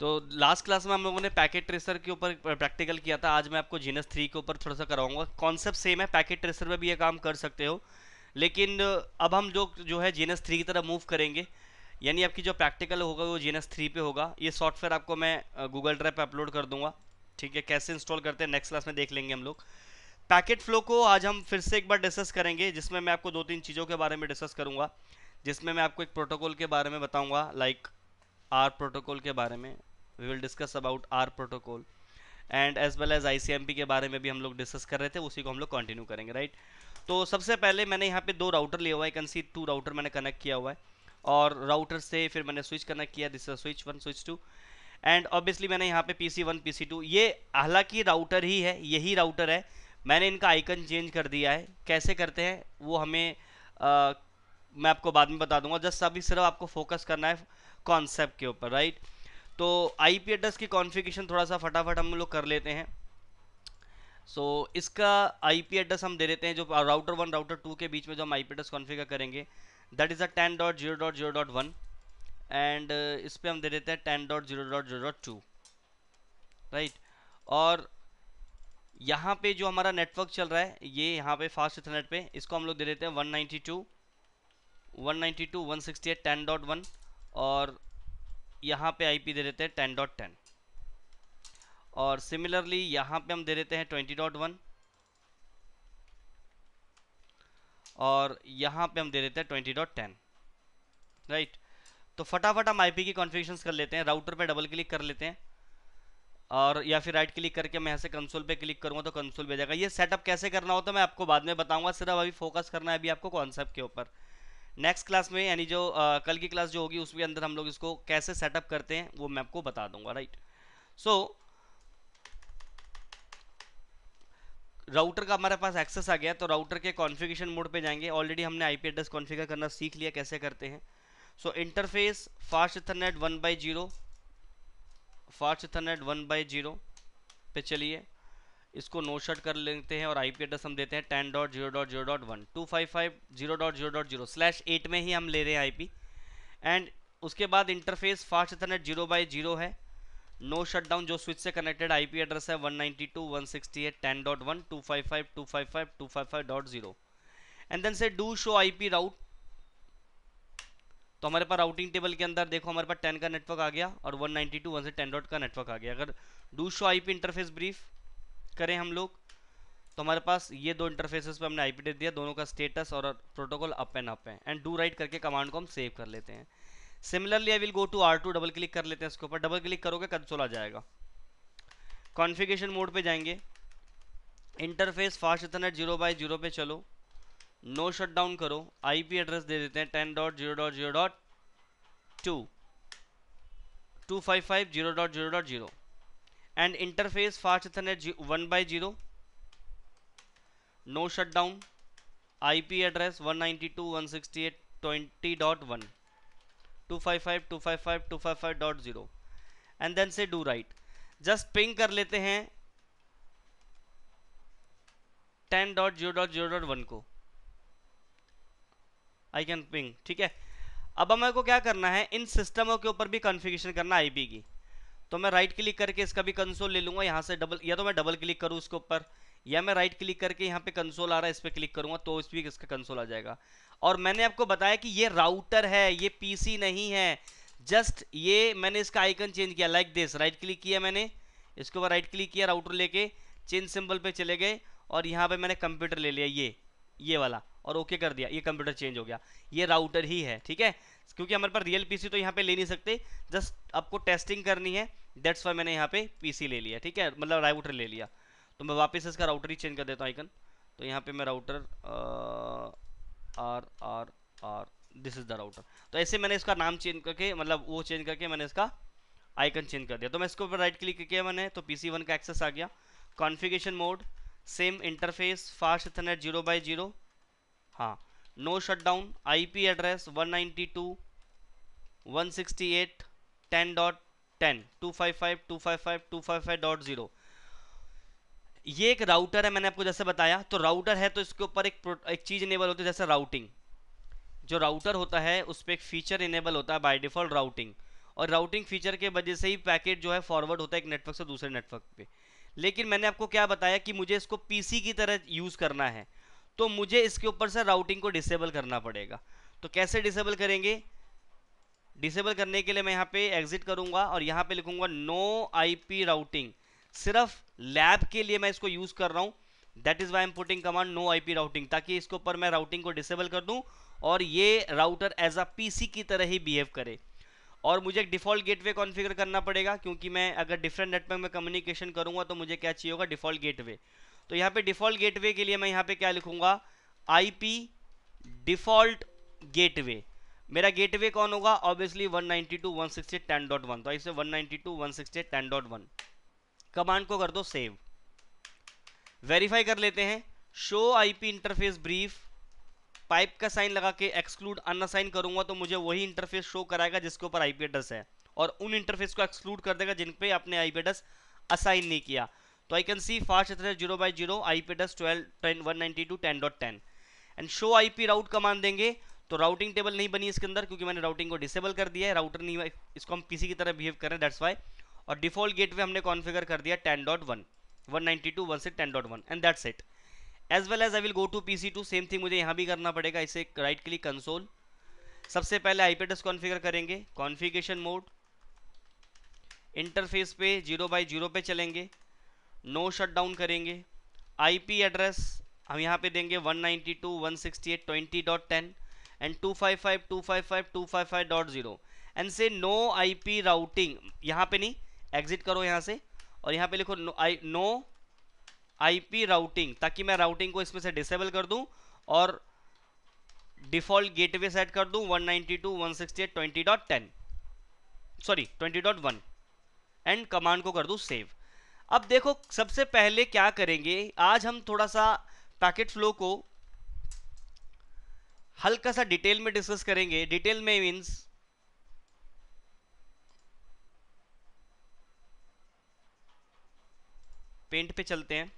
तो last class में हम लोगों ने पैकेट ट्रेसर के ऊपर प्रैक्टिकल किया था। आज मैं आपको जीनस थ्री के ऊपर थोड़ा सा कराऊँगा। कॉन्सेप्ट सेम है पैकेट ट्रेसर में भी ये काम कर सकते हो। लेकिन अब हम जो जो है जीनस थ्री की तरफ़ मूव करेंगे। यानी आपकी जो प्रैक्टिकल होगा, वो जीनस थ्री पे होगा। ये सॉफ्टवेयर आपको मैं गूगल ड्राइव पर अपलोड कर दूँगा। ठीक है, कैसे इंस्टॉल करते हैं नेक्स्ट क्लास में देख लेंगे हम लोग। पैकेट फ्लो को आज हम फिर से एक बार डिस्कस करेंगे, जिसमें मैं आपको दो तीन चीज़ों के बारे में डिस्कस करूँगा। जिसमें मैं आपको एक प्रोटोकॉल के बारे में बताऊँगा लाइक आर प्रोटोकॉल के बारे में। We will discuss about R protocol and as well as ICMP के बारे में भी हम लोग डिस्कस कर रहे थे उसी को हम लोग कंटिन्यू करेंगे राइट तो सबसे पहले मैंने यहाँ पे दो राउटर लिया हुआ है। कैन सी टू राउटर मैंने कनेक्ट किया हुआ है। और राउटर से फिर मैंने स्विच कनेक्ट किया। This switch one switch two and obviously मैंने यहाँ पे P C one P C two ये हालाँकि राउटर ही है यही राउटर है। मैंने इनका आइकन चेंज कर दिया है। कैसे करते हैं वो हमें आ, मैं आपको बाद में बता दूँगा। जस्ट अभी सिर्फ़ आपको फोकस करना है कॉन्सेप्ट के ऊपर राइट तो आईपी एड्रेस की कॉन्फ़िगरेशन थोड़ा सा फटाफट हम लोग कर लेते हैं। सो so, इसका आईपी एड्रेस हम दे देते हैं जो राउटर वन राउटर टू के बीच में जो हम आईपी एड्रेस कॉन्फ़िगर करेंगे that is a ten dot zero dot zero dot one and इस पर हम दे देते हैं ten dot zero dot zero dot two right और यहाँ पे जो हमारा नेटवर्क चल रहा है ये यहाँ पे फास्ट इथरनेट पे इसको हम लोग दे देते हैं one ninety two one ninety two one sixty eight ten dot one और यहाँ पे आईपी दे देते हैं टेन डॉट टेन और सिमिलरली यहाँ पे हम दे देते हैं ट्वेंटी डॉट वन और यहाँ पे हम दे देते हैं ट्वेंटी डॉट टेन राइट तो फटाफट हम आईपी की कॉन्फ़िगरेशंस कर लेते हैं राउटर पे डबल क्लिक कर लेते हैं। और या फिर राइट क्लिक करके मैं यहाँ से कंसोल पे क्लिक करूँगा तो कंसोल भेजेगा। ये सेटअप कैसे करना होता है मैं आपको बाद में बताऊँगा, सिर्फ़ अभी फोकस करना है अभी आपको कॉन्सेप्ट के ऊपर। नेक्स्ट क्लास में यानी जो आ, कल की क्लास जो होगी उसके अंदर हम लोग इसको कैसे सेटअप करते हैं वो मैं आपको बता दूँगा राइट सो राउटर का हमारे पास एक्सेस आ गया तो राउटर के कॉन्फ़िगरेशन मोड पे जाएँगे। ऑलरेडी हमने आईपी एड्रेस कॉन्फ़िगर करना सीख लिया कैसे करते हैं। So interface fast ethernet one by zero fast ethernet one by zero पे चलिए। इसको नो शट कर लेते हैं और आईपी एड्रेस हम देते हैं ten dot zero dot zero dot one two five five zero dot zero dot zero slash eight में ही हम ले रहे हैं आईपी एंड उसके बाद interface fast ethernet zero by zero है। नो शट डाउन जो स्विच से कनेक्टेड आईपी एड्रेस है one ninety two one sixty eight ten dot one two five five two five five two five five dot zero and then say do show I P route तो हमारे पास routing table के अंदर देखो, हमारे पास ten का network आ गया और वन नाइनटी टू वन से टेन डॉट का नेटवर्क आ गया। अगर do show I P interface brief करें हम लोग तो हमारे पास ये दो इंटरफेसेस पे हमने आईपी दे दिया, दोनों का स्टेटस और प्रोटोकॉल अप एंड अप है। एंड डू राइट करके कमांड को हम सेव कर लेते हैं। Similarly I will go to R two double click कर लेते हैं इसके ऊपर। डबल क्लिक करोगे कंसोल आ जाएगा। कॉन्फ़िगरेशन मोड पे जाएँगे। Interface fast ethernet zero by zero पे चलो। नो शट डाउन करो आईपी एड्रेस दे देते हैं ten dot zero dot zero dot two two five five zero dot zero dot zero and interface fast ethernet one by zero no shut down I address one ninety two one sixty eight twenty dot one two five five two five five two five five dot zero and then say do write just ping कर लेते हैं 10.0.0.1 को. I can ping ठीक है? अब हमें को क्या करना है? इन सिस्टमों के ऊपर भी कॉन्फ़िगरेशन करना आईपी की. तो मैं राइट क्लिक करके इसका भी कंसोल ले लूँगा, यहाँ से डबल या तो मैं डबल क्लिक करूँ उसके ऊपर, या मैं राइट क्लिक करके यहाँ पे कंसोल आ रहा है, इस पर क्लिक करूँगा तो इस भी इसका कंसोल आ जाएगा। और मैंने आपको बताया कि ये राउटर है, ये पीसी नहीं है जस्ट ये मैंने इसका आइकन चेंज किया लाइक दिस राइट क्लिक किया मैंने, इसके ऊपर राइट क्लिक किया राउटर लेके चेंज सिंबल पे चले गए, और यहाँ पे मैंने कंप्यूटर ले लिया, ये। ये वाला, और ओके कर दिया, ये कंप्यूटर चेंज हो गया। ये राउटर ही है, ठीक है? क्योंकि हमारे पास रियल पीसी तो यहाँ पे ले नहीं सकते, जस्ट आपको टेस्टिंग करनी है दैट्स वाई मैंने यहाँ पे पीसी ले लिया, ठीक है? मतलब राउटर ले लिया। तो मैं वापस इसका राउटर ही चेंज कर देता हूँ आइकन तो यहाँ पे मैं router R R R this is the router तो ऐसे मैंने इसका नाम चेंज करके मतलब वो चेंज करके मैंने इसका आइकन चेंज कर दिया। तो मैं इसके ऊपर राइट क्लिक किया मैंने तो पी सी वन का एक्सेस आ गया। Configuration mode same interface fast ethernet zero by zero. हाँ no shut down I P address one ninety two one sixty eight ten dot ten two five five two five five two five five dot zero ये एक router है, मैंने आपको जैसे बताया तो router है तो इसके ऊपर एक एक चीज़ इनेबल होती है, जैसे राउटिंग जो राउटर होता है, उस पर एक फीचर इनेबल होता है बाय डिफ़ॉल्ट राउटिंग और राउटिंग फीचर के वजह से ही पैकेट जो है फॉरवर्ड होता है एक नेटवर्क से दूसरे नेटवर्क पे। लेकिन मैंने आपको क्या बताया कि मुझे इसको पीसी की तरह यूज़ करना है तो मुझे इसके ऊपर से राउटिंग को डिसेबल करना पड़ेगा। तो कैसे डिसेबल करेंगे? डिसेबल करने के लिए मैं यहाँ पे एग्जिट करूँगा और यहाँ पे लिखूँगा नो आईपी राउटिंग सिर्फ़ लैब के लिए मैं इसको यूज़ कर रहा हूँ। That is why am putting command no IP routing ताकि इसके ऊपर मैं राउटिंग को डिसेबल कर दूँ और ये राउटर एज अ पीसी की तरह ही बिहेव करे। और मुझे एक डिफ़ॉल्ट गेटवे कॉन्फ़िगर करना पड़ेगा, क्योंकि मैं अगर डिफरेंट नेटवर्क में कम्युनिकेशन करूँगा तो मुझे क्या चाहिए होगा? डिफ़ॉल्ट गेटवे तो यहाँ पे डिफ़ॉल्ट गेटवे के लिए मैं यहाँ पे क्या लिखूँगा? आईपी डिफ़ॉल्ट गेटवे मेरा गेटवे कौन होगा? ऑब्वियसली 192.168.10.1 तो इसे 192.168.10.1 कमांड को कर दो सेव वेरीफाई कर लेते हैं. Show IP interface brief pipe का साइन लगा के एक्सक्लूड अनसाइन करूँगा तो मुझे वही इंटरफेस शो कराएगा जिसके ऊपर आईपी एड्रेस है। और उन इंटरफेस को एक्सक्लूड कर देगा जिन पे आपने आईपी एड्रेस असाइन नहीं किया। तो I can see fast address zero by zero IP address twelve ten one ninety two ten dot ten and show IP route command देंगे तो राउटिंग टेबल नहीं बनी इसके अंदर क्योंकि मैंने राउटिंग को डिसेबल कर दिया है राउटर नहीं इसको हम पीसी की तरह बिहेव कर रहे हैं दैट्स वाई और डिफ़ॉल्ट गेटवे हमने कॉन्फ़िगर कर दिया ten dot one one ninety two one से ten dot one and that's it as well as I will go to P C two same thing मुझे यहाँ भी करना पड़ेगा, इसे राइट क्लिक कंसोल सबसे पहले आई एड्रेस कॉन्फ़िगर करेंगे कॉन्फिगेशन मोड इंटरफेस पे ज़ीरो बाई ज़ीरो पे चलेंगे. नो शट डाउन करेंगे आईपी एड्रेस हम यहाँ पे देंगे 192.168.20.10 and 255.255.255.0 and say no IP routing यहाँ पे नहीं एग्जिट करो यहाँ से और यहाँ पे लिखो no I no IP routing ताकि मैं राउटिंग को इसमें से डिसेबल कर दूँ और डिफ़ॉल्ट गेटवे सेट कर दूँ 192.168.20.10 सॉरी 20.1 एंड कमांड को कर दूँ सेव अब देखो, सबसे पहले क्या करेंगे? आज हम थोड़ा सा पैकेट फ्लो को हल्का सा डिटेल में डिस्कस करेंगे. डिटेल में मींस पेंट पे चलते हैं.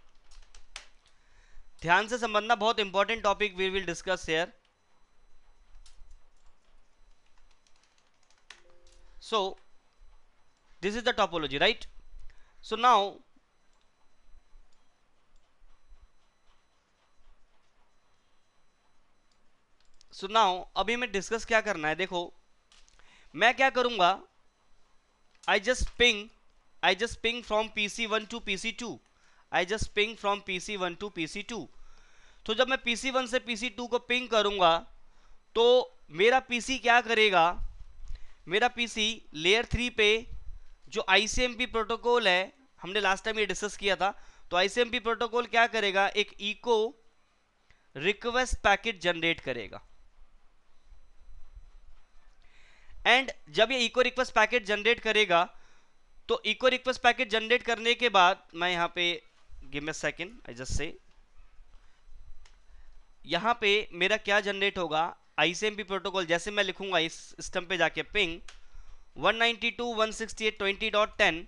ध्यान से समझना, बहुत important topic we will discuss here so this is the topology right so now so now अभी मैं डिस्कस क्या करना है, देखो। मैं क्या करूँगा? I just ping I just ping from PC one to PC two I just ping from P C one to P C two तो जब मैं पी सी वन से पी सी टू को पिंग करूँगा तो मेरा पी सी क्या करेगा? मेरा पी सी लेयर थ्री पे, जो I C M P protocol है, हमने लास्ट टाइम ये डिस्कस किया था तो I C M P protocol क्या करेगा? एक इको रिक्वेस्ट पैकेट जनरेट करेगा। एंड जब ये इको रिक्वेस्ट पैकेट जनरेट करेगा तो इको रिक्वेस्ट पैकेट जनरेट करने के बाद मैं यहाँ पे give me second I just say यहाँ पे मेरा क्या जनरेट होगा? आईसीएमपी प्रोटोकॉल जैसे मैं लिखूँगा इस सिस्टम पे जाके पिंग 192.168.20.10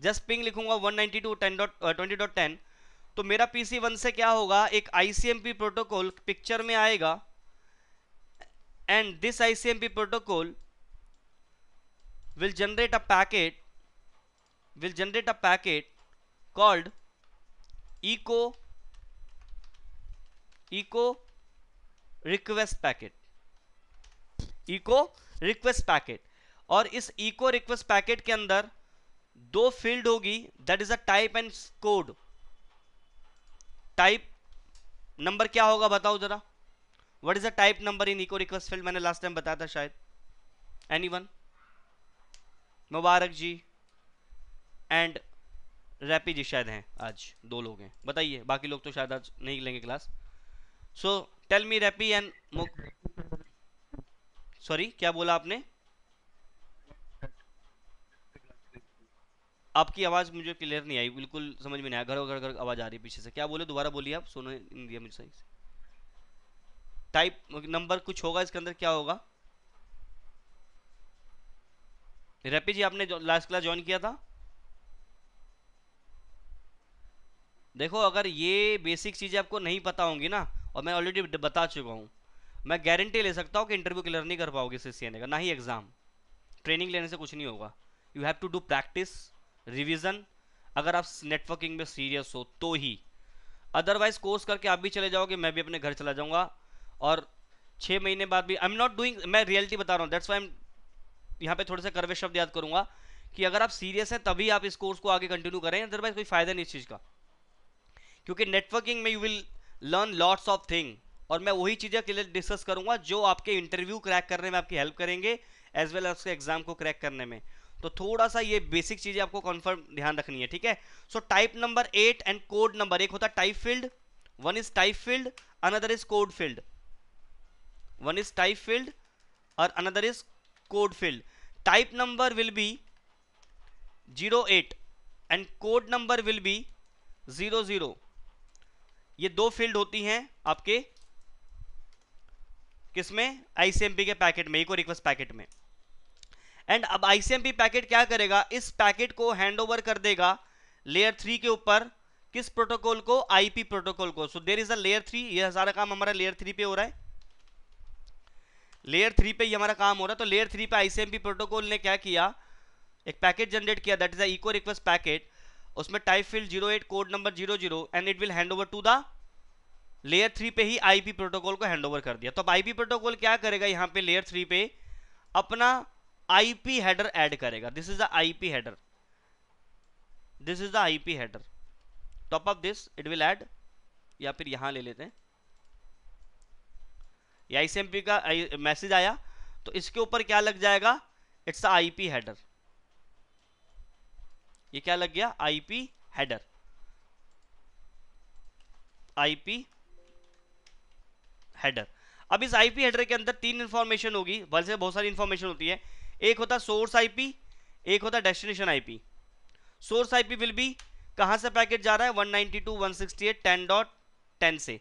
जस्ट पिंग लिखूँगा 192.10.20.10 तो मेरा पीसी वन से क्या होगा? एक आईसीएमपी प्रोटोकॉल पिक्चर में आएगा. And this ICMP protocol will generate a packet will generate a packet called eco eco request packet. Eco request packet. और इस इको रिक्वेस्ट पैकेट के अंदर दो फ़ील्ड होगी that is a type and code type number क्या होगा बताओ जरा। What is the type number in echo request field मैंने लास्ट टाइम बताया था शायद। Anyone Mubarak ji. एंड रैपी जी शायद हैं। आज दो लोग हैं। बताइए, बाकी लोग तो शायद आज नहीं लेंगे क्लास। सो टेल मी रैपी एंड मुक सॉरी क्या बोला आपने? आपकी आवाज़ मुझे क्लियर नहीं आई। बिल्कुल समझ में नहीं आया। घर घर घर आवाज़ आ रही है पीछे से। क्या बोले? दोबारा बोलिए आप। सुनो इंडिया मुझे सही से। टाइप नंबर कुछ होगा इसके अंदर? क्या होगा? रेपी जी, आपने लास्ट क्लास ज्वाइन किया था? देखो, अगर ये बेसिक चीज़ें आपको नहीं पता होंगी ना, और मैं ऑलरेडी बता चुका हूँ, मैं गारंटी ले सकता हूँ कि इंटरव्यू क्लियर नहीं कर पाओगे सीसीएनए का, ना ही एग्ज़ाम ट्रेनिंग लेने से कुछ नहीं होगा। You have to do practice revision अगर आप नेटवर्किंग में सीरियस हो तो ही। अदरवाइज़ कोर्स करके आप भी चले जाओगे, मैं भी अपने घर चला जाऊँगा। और छः महीने बाद भी आई एम नॉट डूइंग मैं रियलिटी बता रहा हूँ दैट्स वाई एम यहाँ पे थोड़े से करवे शब्द याद करूँगा कि अगर आप सीरियस हैं, तभी आप इस कोर्स को आगे कंटिन्यू करें अदरवाइज़ कोई फ़ायदा नहीं इस चीज़ का। क्योंकि नेटवर्किंग में you will learn lots of thing और मैं वही चीज़ें क्लियर डिस्कस करूँगा जो आपके इंटरव्यू क्रैक करने में आपकी हेल्प करेंगे एज वेल एज एग्ज़ाम को क्रैक करने में. तो थोड़ा सा ये बेसिक चीज़ें आपको कन्फर्म ध्यान रखनी है, ठीक है? So type number eight and code number एक होता है type field one is type field another is code field one is type field और another is code field type number will be zero eight and code number will be zero zero ये दो field होती हैं आपके किसमें? ICMP के packet में और रिक्वेस्ट पैकेट में। एंड अब आईसीएमपी पैकेट क्या करेगा? इस पैकेट को हैंडओवर कर देगा लेयर थ्री के ऊपर। किस प्रोटोकॉल को? आईपी प्रोटोकॉल को। So there is a layer three ये सारा काम हमारा लेयर थ्री पे हो रहा है। लेयर थ्री पे ही हमारा काम हो रहा है। तो लेयर थ्री पे आईसीएमपी प्रोटोकॉल ने क्या किया? एक पैकेट जनरेट किया that is echo request packet उसमें type field zero eight code number zero zero and it will hand over to the layer three पे ही आईपी प्रोटोकॉल को हैंड ओवर कर दिया। तो अब आईपी प्रोटोकॉल क्या करेगा? यहाँ पे लेयर थ्री पे अपना आईपी हेडर ऐड करेगा। This is the IP header this is the IP header top of this it will add या फिर यहाँ ले लेते हैं। या आईसीएमपी का मैसेज आया तो इसके ऊपर क्या लग जाएगा? इट्स द आईपी हेडर ये क्या लग गया? आईपी हेडर आईपी हेडर अब इस आईपी हेडर के अंदर तीन इंफॉर्मेशन होगी। वैसे बहुत सारी इंफॉर्मेशन होती है। एक होता सोर्स आईपी एक होता destination IP source IP will be कहाँ से पैकेट जा रहा है? 192.168 10.10 से।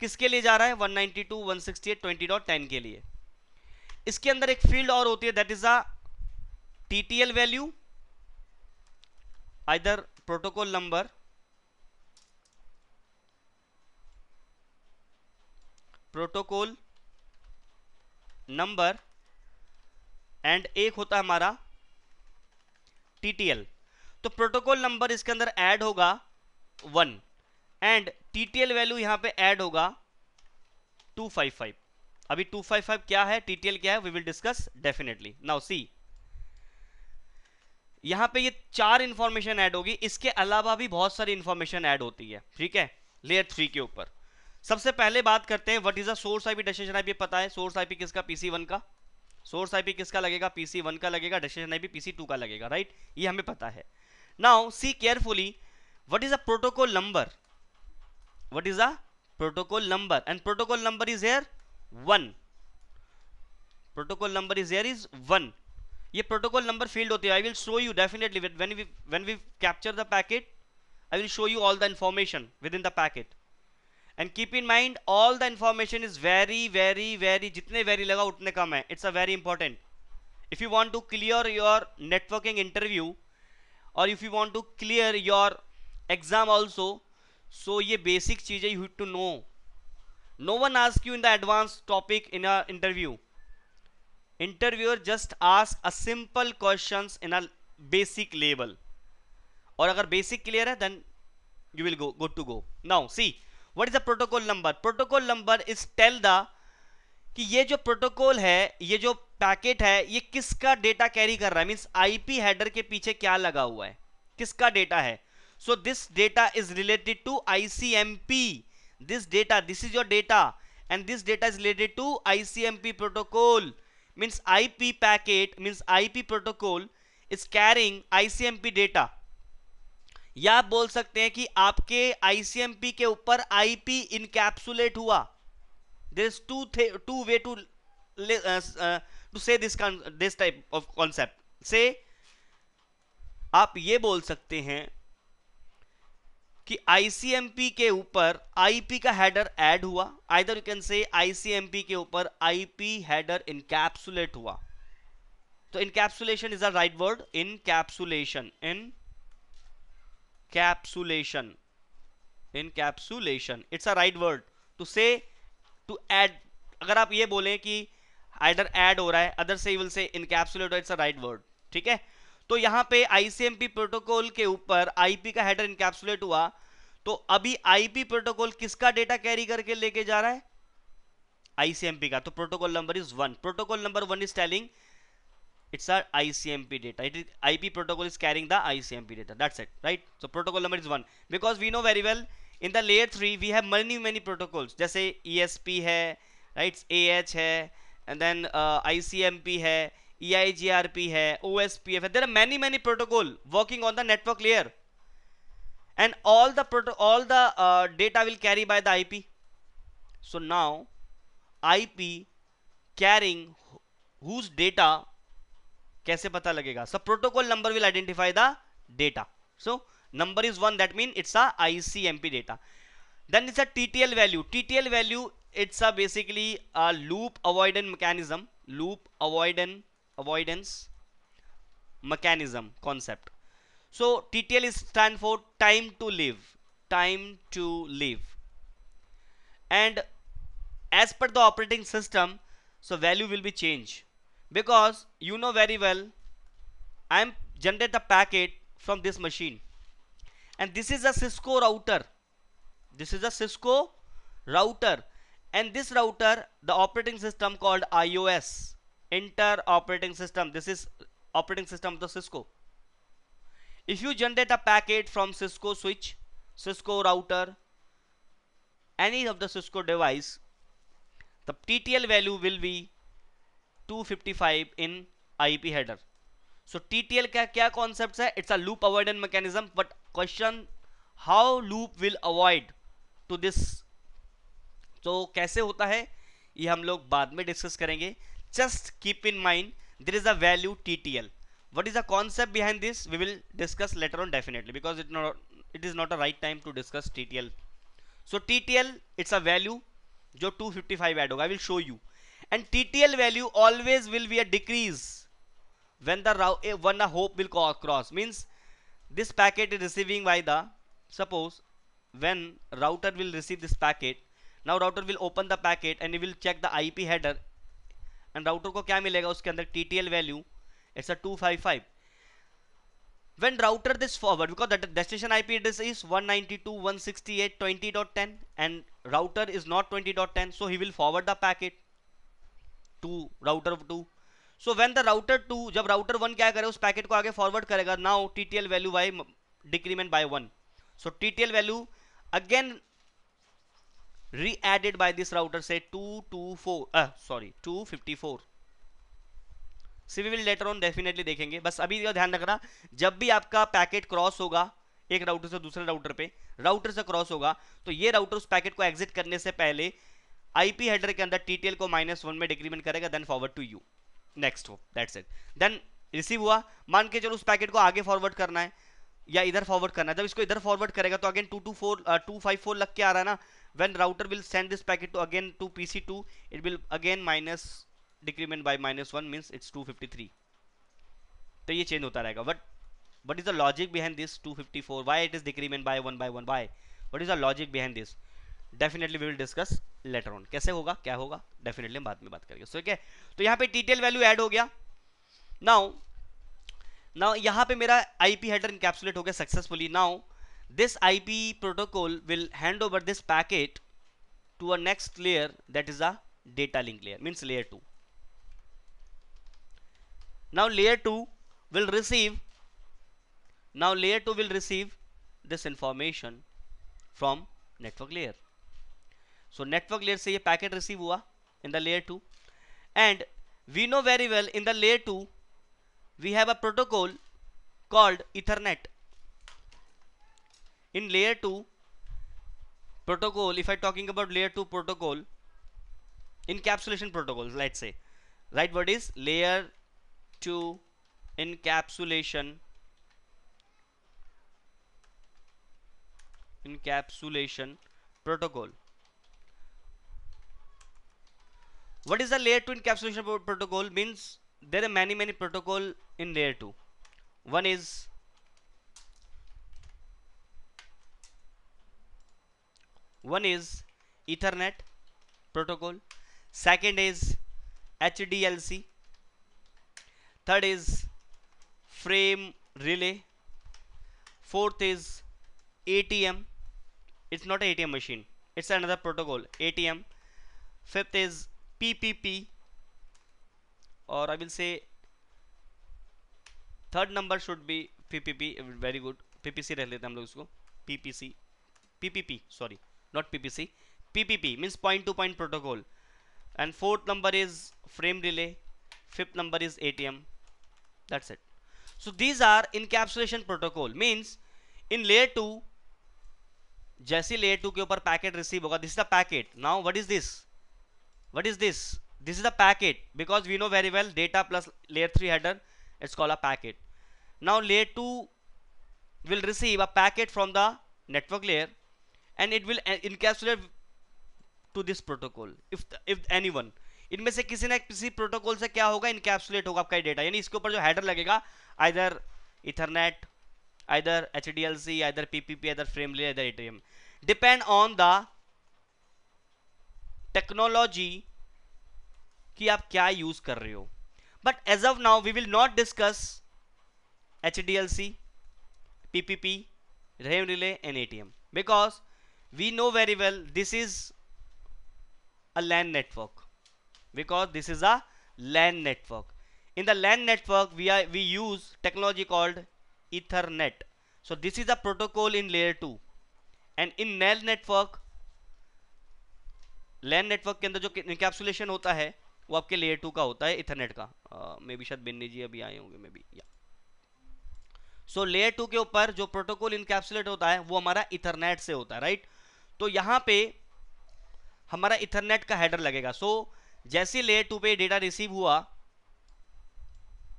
किसके लिए जा रहा है? 192.168 20.10 के लिए। इसके अंदर एक फ़ील्ड और होती है that is a TTL value either protocol number protocol number and एक होता है हमारा टीटीएल तो प्रोटोकॉल नंबर इसके अंदर ऐड होगा वन एंड टीटीएल वैल्यू यहाँ पे ऐड होगा 255 अभी 255 क्या है? टीटीएल क्या है? We will discuss definitely now see यहाँ पे ये चार इंफॉर्मेशन ऐड होगी। इसके अलावा भी बहुत सारी इंफॉर्मेशन ऐड होती है। ठीक है? लेयर थ्री के ऊपर। सबसे पहले बात करते हैं what is a source IP destination IP पता है? सोर्स आईपी किसका? पीसी वन का। सोर्स आईपी किसका लगेगा? पीसी वन का लगेगा। डेस्टिनेशन आईपी पीसी टू का लगेगा राइट ये हमें पता है। Now see carefully what is a protocol number what is a protocol number and protocol number is here one protocol number is here is one ये protocol number field होती है. I will show you definitely when we we capture the packet I will show you all the information within the packet and keep in mind all the information is very very very जितने very लगा उतने कम है. It's a very important if you want to clear your networking interview और if you want to clear your exam also so ये basic चीज़ें you to know no one ask you in the advance topic in a interview interviewer just ask a simple question in a basic level और अगर basic clear है then you will go good to go now see what is the protocol number protocol number is tell the कि ये जो protocol है, ये जो packet है, ये किसका डेटा कैरी कर रहा है? मींस आईपी हेडर के पीछे क्या लगा हुआ है? किसका डेटा है? So this data is related to ICMP this data this is your data and this data is related to ICMP protocol means IP packet means IP protocol is carrying ICMP data या आप बोल सकते हैं कि आपके ICMP के ऊपर IP encapsulate हुआ। There is two two way to to say this this type of concept से आप ये बोल सकते हैं कि आईसीएमपी के ऊपर आईपी का हेडर ऐड हुआ। Either you can say ICMP के ऊपर आईपी हेडर इनकैप्सुलेट हुआ। तो encapsulation is a right word encapsulation in encapsulation encapsulation it's a right word to say to add, अगर आप ये बोलें कि आइडर ऐड हो रहा है other say will say encapsulate it's a right word ठीक है? तो यहाँ पे आईसीएमपी प्रोटोकॉल के ऊपर आईपी का हेडर इनकैप्सुलेट हुआ। तो अभी आईपी प्रोटोकॉल किसका डेटा कैरी करके लेके जा रहा है? आईसीएमपी का। तो protocol number is one protocol number one is telling it's our ICMP data it is IP protocol is carrying the ICMP data that's it right so protocol number is one because we know very well in the layer three we have money many protocol जैसे ESP है right ए है and then I है? EIGRP है OSPF है there are many many protocol working on the network layer and all the proto all the data will carry by the I so now I carrying whose data कैसे पता लगेगा? So protocol number will identify the data so number is one that mean it's I C M P data then it's a TTL value L value it's a basically loop avoidance mechanism loop avoidance avoidance mechanism concept. So TTL is stand for time to live. Time to live. And as per the operating system, so value will be changed because you know very well I am generate a packet from this machine and this is a Cisco router this is a Cisco router and this router the operating system called iOS inter operating system this is operating system of the Cisco if you generate a packet from Cisco switch Cisco router any of the Cisco device the TTL value will be 255 in IP header. So TTL क्या क्या concepts है? It's a loop avoidance mechanism. But question how loop will avoid to this? तो कैसे होता है ये हम लोग बाद में डिस्कस करेंगे just keep in mind there is a value TTL. What is the concept behind this? We will discuss later on definitely because it not it is not a right time to discuss TTL. So TTL it's a value जो 255 add होगा. I will show you. and TTL value always will be a decrease when the route eh, when a hope will cross means this packet is receiving by the suppose when router will receive this packet now router will open the packet and he will check the IP header and router को क्या मिलेगा उसके अंदर T T L value it's two five five when router this forward because destination I P address is one ninety two one sixty eight twenty dot ten and router is not twenty dot ten so he will forward the packet to router two so when the router two जब router one क्या करे, उस packet को आगे forward करेगा now T T L value by decrement by one so T T L value again re added by this router से two two four sorry two fifty four see we will later on definitely देखेंगे। बस अभी ध्यान रखना, जब भी आपका packet cross होगा, एक राउटर से दूसरे राउटर पे राउटर से क्रॉस होगा तो ये राउटर उस पैकेट को एग्जिट करने से पहले आईपी हेडर के अंदर टीटीएल को माइनस वन में डिक्रीमेंट करेगा then forward to you next हो दैट्स इट देन रिसीव हुआ। मान के चलो उस पैकेट को आगे फॉरवर्ड करना है। या इधर फॉरवर्ड करना जब इसको इधर फॉरवर्ड करेगा तो again two two four two five four लग के आ रहा है ना when router will send this packet to again to P C two it will again minus decrement by minus one means it's two fifty three तो ये change होता रहेगा। But what is the logic behind this two fifty four why it is decrement by one by one by what is the logic behind this definitely we will discuss later on कैसे होगा? क्या होगा? Definitely हम बाद में बात करेंगे। ठीक है तो यहाँ पे डिटेल वैल्यू एड हो गया। नाउ ना यहाँ पे मेरा आईपी हेडर इनकेप्सुलेट हो गया successfully now this I P protocol will hand over this packet to a next layer that is a data link layer means layer two now layer two will receive now layer two will receive this information from network layer so network layer से यह packet receive हुआ in the layer two and we know very well in the layer two we have a protocol called ethernet. In layer 2 protocol if i talking about layer 2 protocol encapsulation protocols let's say right? Word is layer 2 encapsulation? Encapsulation protocol. What is the layer 2 encapsulation protocol? Means there are many many protocol in layer 2 one is one is ethernet protocol. Second is HDLC third is frame relay. Fourth is ATM it's not a ATM machine. It's another protocol ATM fifth is PPP or I will say third number should be PPP very good PPC रह लेते हम लोग इसको PPC PPP sorry not PPC PPP means point to point protocol and fourth number is frame relay fifth number is ATM that's it so these are encapsulation protocol means in layer 2 जैसे layer two के ऊपर packet receive होगा this is the packet now what is this what is this this is the packet because we know very well data plus layer 3 header it's called a packet now layer 2 will receive a packet from the network layer and it will encapsulate to this protocol if if anyone इनमें से किसी ना किसी protocol से क्या होगा encapsulate होगा आपका डेटा यानी इसके ऊपर जो हेडर लगेगा either ethernet either H D L C either PPP either frame relay either ATM depend on the technology कि आप क्या यूज़ कर रहे हो। But as of now we will not discuss H D L C P P frame relay N A T M because we know very well this is a LAN network because this is a LAN network in the LAN network we are we use technology called ethernet so this is a protocol in layer two and in nail network LAN network के अंदर जो encapsulation होता है वो आपके layer 2 का होता है इथरनेट का। मे बी शायद बिन्नी जी अभी आए होंगे मे बी या सो लेयर टू के ऊपर जो प्रोटोकॉल इनकैप्सुलेट होता है वो हमारा इथरनेट से होता है राइट तो यहाँ पे हमारा इथरनेट का हेडर लगेगा। सो so, जैसे लेयर टू पे डेटा रिसीव हुआ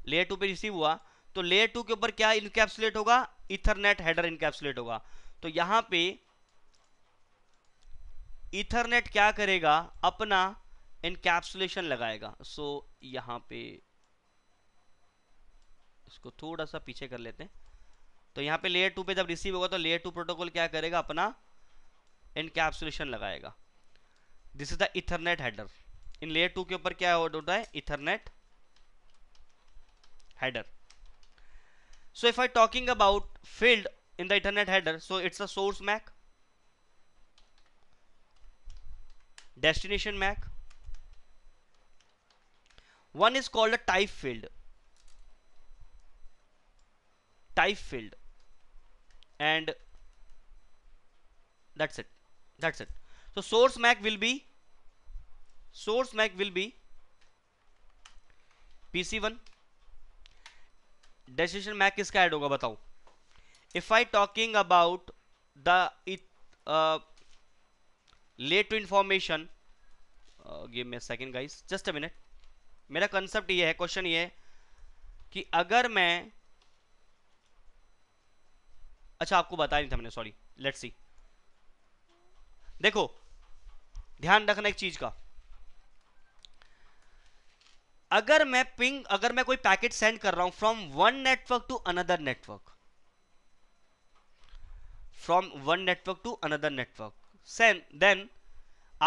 लेयर टू पे रिसीव हुआ तो लेयर टू के ऊपर क्या इनकैप्सुलेट होगा? इथरनेट हेडर इनकैप्सुलेट होगा। तो यहाँ पे इथरनेट क्या करेगा? अपना इनकैप्सुलेशन लगाएगा। सो यहाँ पे इसको थोड़ा सा पीछे कर लेते हैं। तो यहाँ पे लेयर टू पे जब रिसीव होगा तो लेयर टू प्रोटोकॉल क्या करेगा? अपना इनकैप्सुलेशन लगाएगा। This is the ethernet header in layer two के ऊपर क्या होता है? Ethernet header so, if i talking about field in the ethernet header, so it's a source mac, destination mac one is called a type field type field and that's it that's it so source mac will be source mac will be pc1 destination mac किसका add होगा बताओ about the uh, late to information uh, give me a second guys just a minute मेरा concept ये है question ये कि अगर मैं अच्छा आपको बताया नहीं था मैंने सॉरी लेट्स सी देखो, ध्यान रखना एक चीज़ का। अगर मैं पिंग अगर मैं कोई पैकेट सेंड कर रहा हूँ from one network to another network from one network to another network send then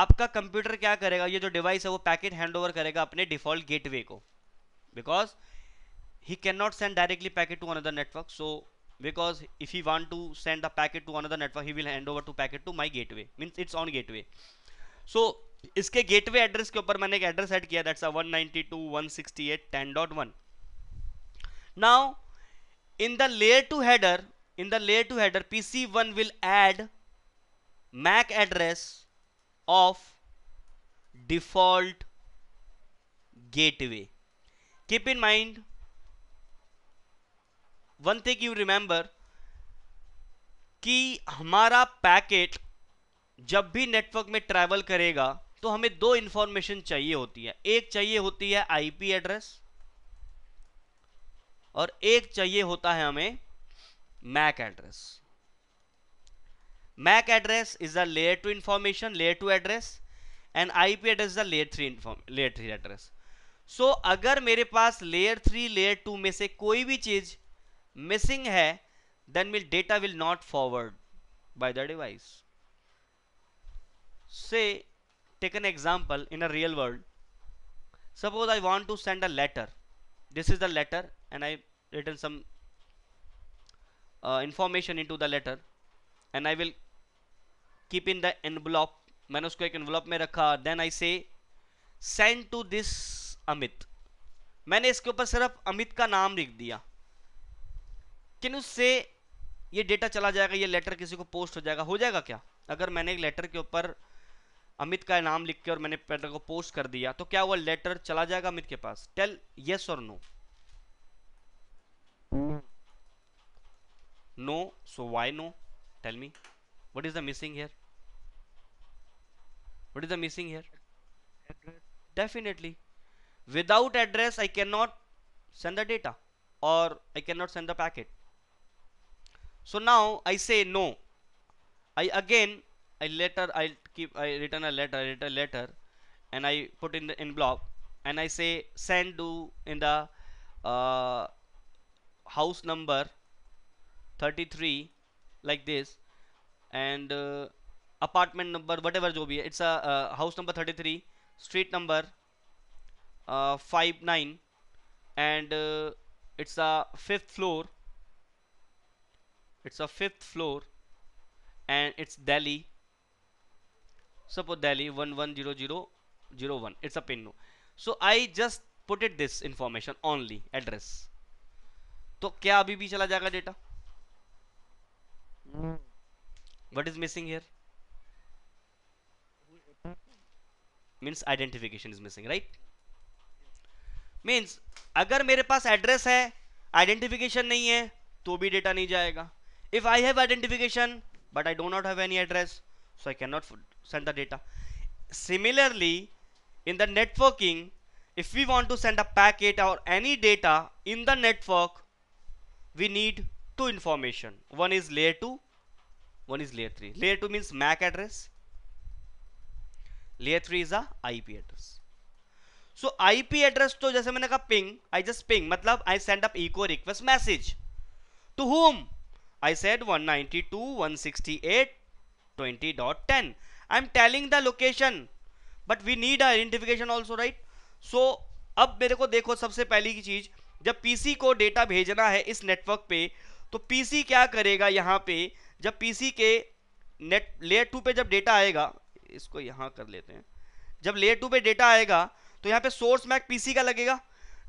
आपका कंप्यूटर क्या करेगा? ये जो डिवाइस है, वो पैकेट हैंड ओवर करेगा अपने डिफ़ॉल्ट गेटवे को। Because he can not send directly packet to another network so because if he want to send the packet to another network he will hand over to packet to my gateway means it's on gateway so इसके gateway address के ऊपर मैंने एक address add किया that's 192.168.10.1 now in the layer two header in the layer two header pc1 will add MAC address of default gateway. Keep in mind, one thing you remember, कि हमारा पैकेट जब भी नेटवर्क में ट्रैवल करेगा तो हमें दो इंफॉर्मेशन चाहिए होती है। एक चाहिए होती है आईपी एड्रेस और एक चाहिए होता है हमें MAC address MAC address is the layer two information layer two address and IP address the layer three layer three address so अगर मेरे पास लेयर थ्री लेयर टू में से कोई भी चीज मिसिंग है then will data will not forward by the device से take an example in a real world suppose I want to send a letter this is the letter and I written some uh, information into the letter and I will keep in the envelope. मैंने उसको एक envelope में रखा. Then I say send to this Amit मैंने इसके ऊपर सिर्फ़ अमित का नाम लिख दिया। किन उससे ये डेटा चला जाएगा, ये लेटर किसी को पोस्ट हो जाएगा? हो जाएगा क्या? अगर मैंने एक लेटर के ऊपर अमित का नाम लिख के और मैंने लेटर को पोस्ट कर दिया तो क्या वो लेटर चला जाएगा अमित के पास. टेल यस और no no so why no tell me what is the missing here? What is the missing here? Address. definitely. Without address I cannot send the data or I cannot send the packet. So now I say no. I again I letter I keep I return a letter I return a letter and I put in the envelope and I say send to in the uh, house number 33 like this and uh, apartment number what जो भी है it's house number thirty three street number five nine and it's a fifth floor it's a fifth floor and it's Delhi suppose Delhi one one zero zero zero one it's a pin no so I just put it this information only address तो क्या अभी भी चला जाएगा data what is missing here means identification is missing right means अगर मेरे पास address है आइडेंटिफिकेशन नहीं है तो भी डेटा नहीं जाएगा if I have identification but I do not have any address so I cannot send the data similarly in the networking if we want to send a packet or any data in the network we need two information one is layer 2 one is layer 3 layer 2 means MAC address layer 3 is a IP address so IP address तो जैसे मैंने कहा ping I just ping मतलब I send up echo request message to whom I said 192.168.20.10 I'm telling the location but we need identification also right so अब मेरे को देखो सबसे पहली की चीज़ जब पीसी को डेटा भेजना है इस नेटवर्क पे तो पीसी क्या करेगा यहाँ पे जब पीसी के नेट लेयर टू पे जब डेटा आएगा इसको यहाँ कर लेते हैं। जब लेयर टू पे डेटा आएगा तो यहाँ पे सोर्स मैक पीसी का लगेगा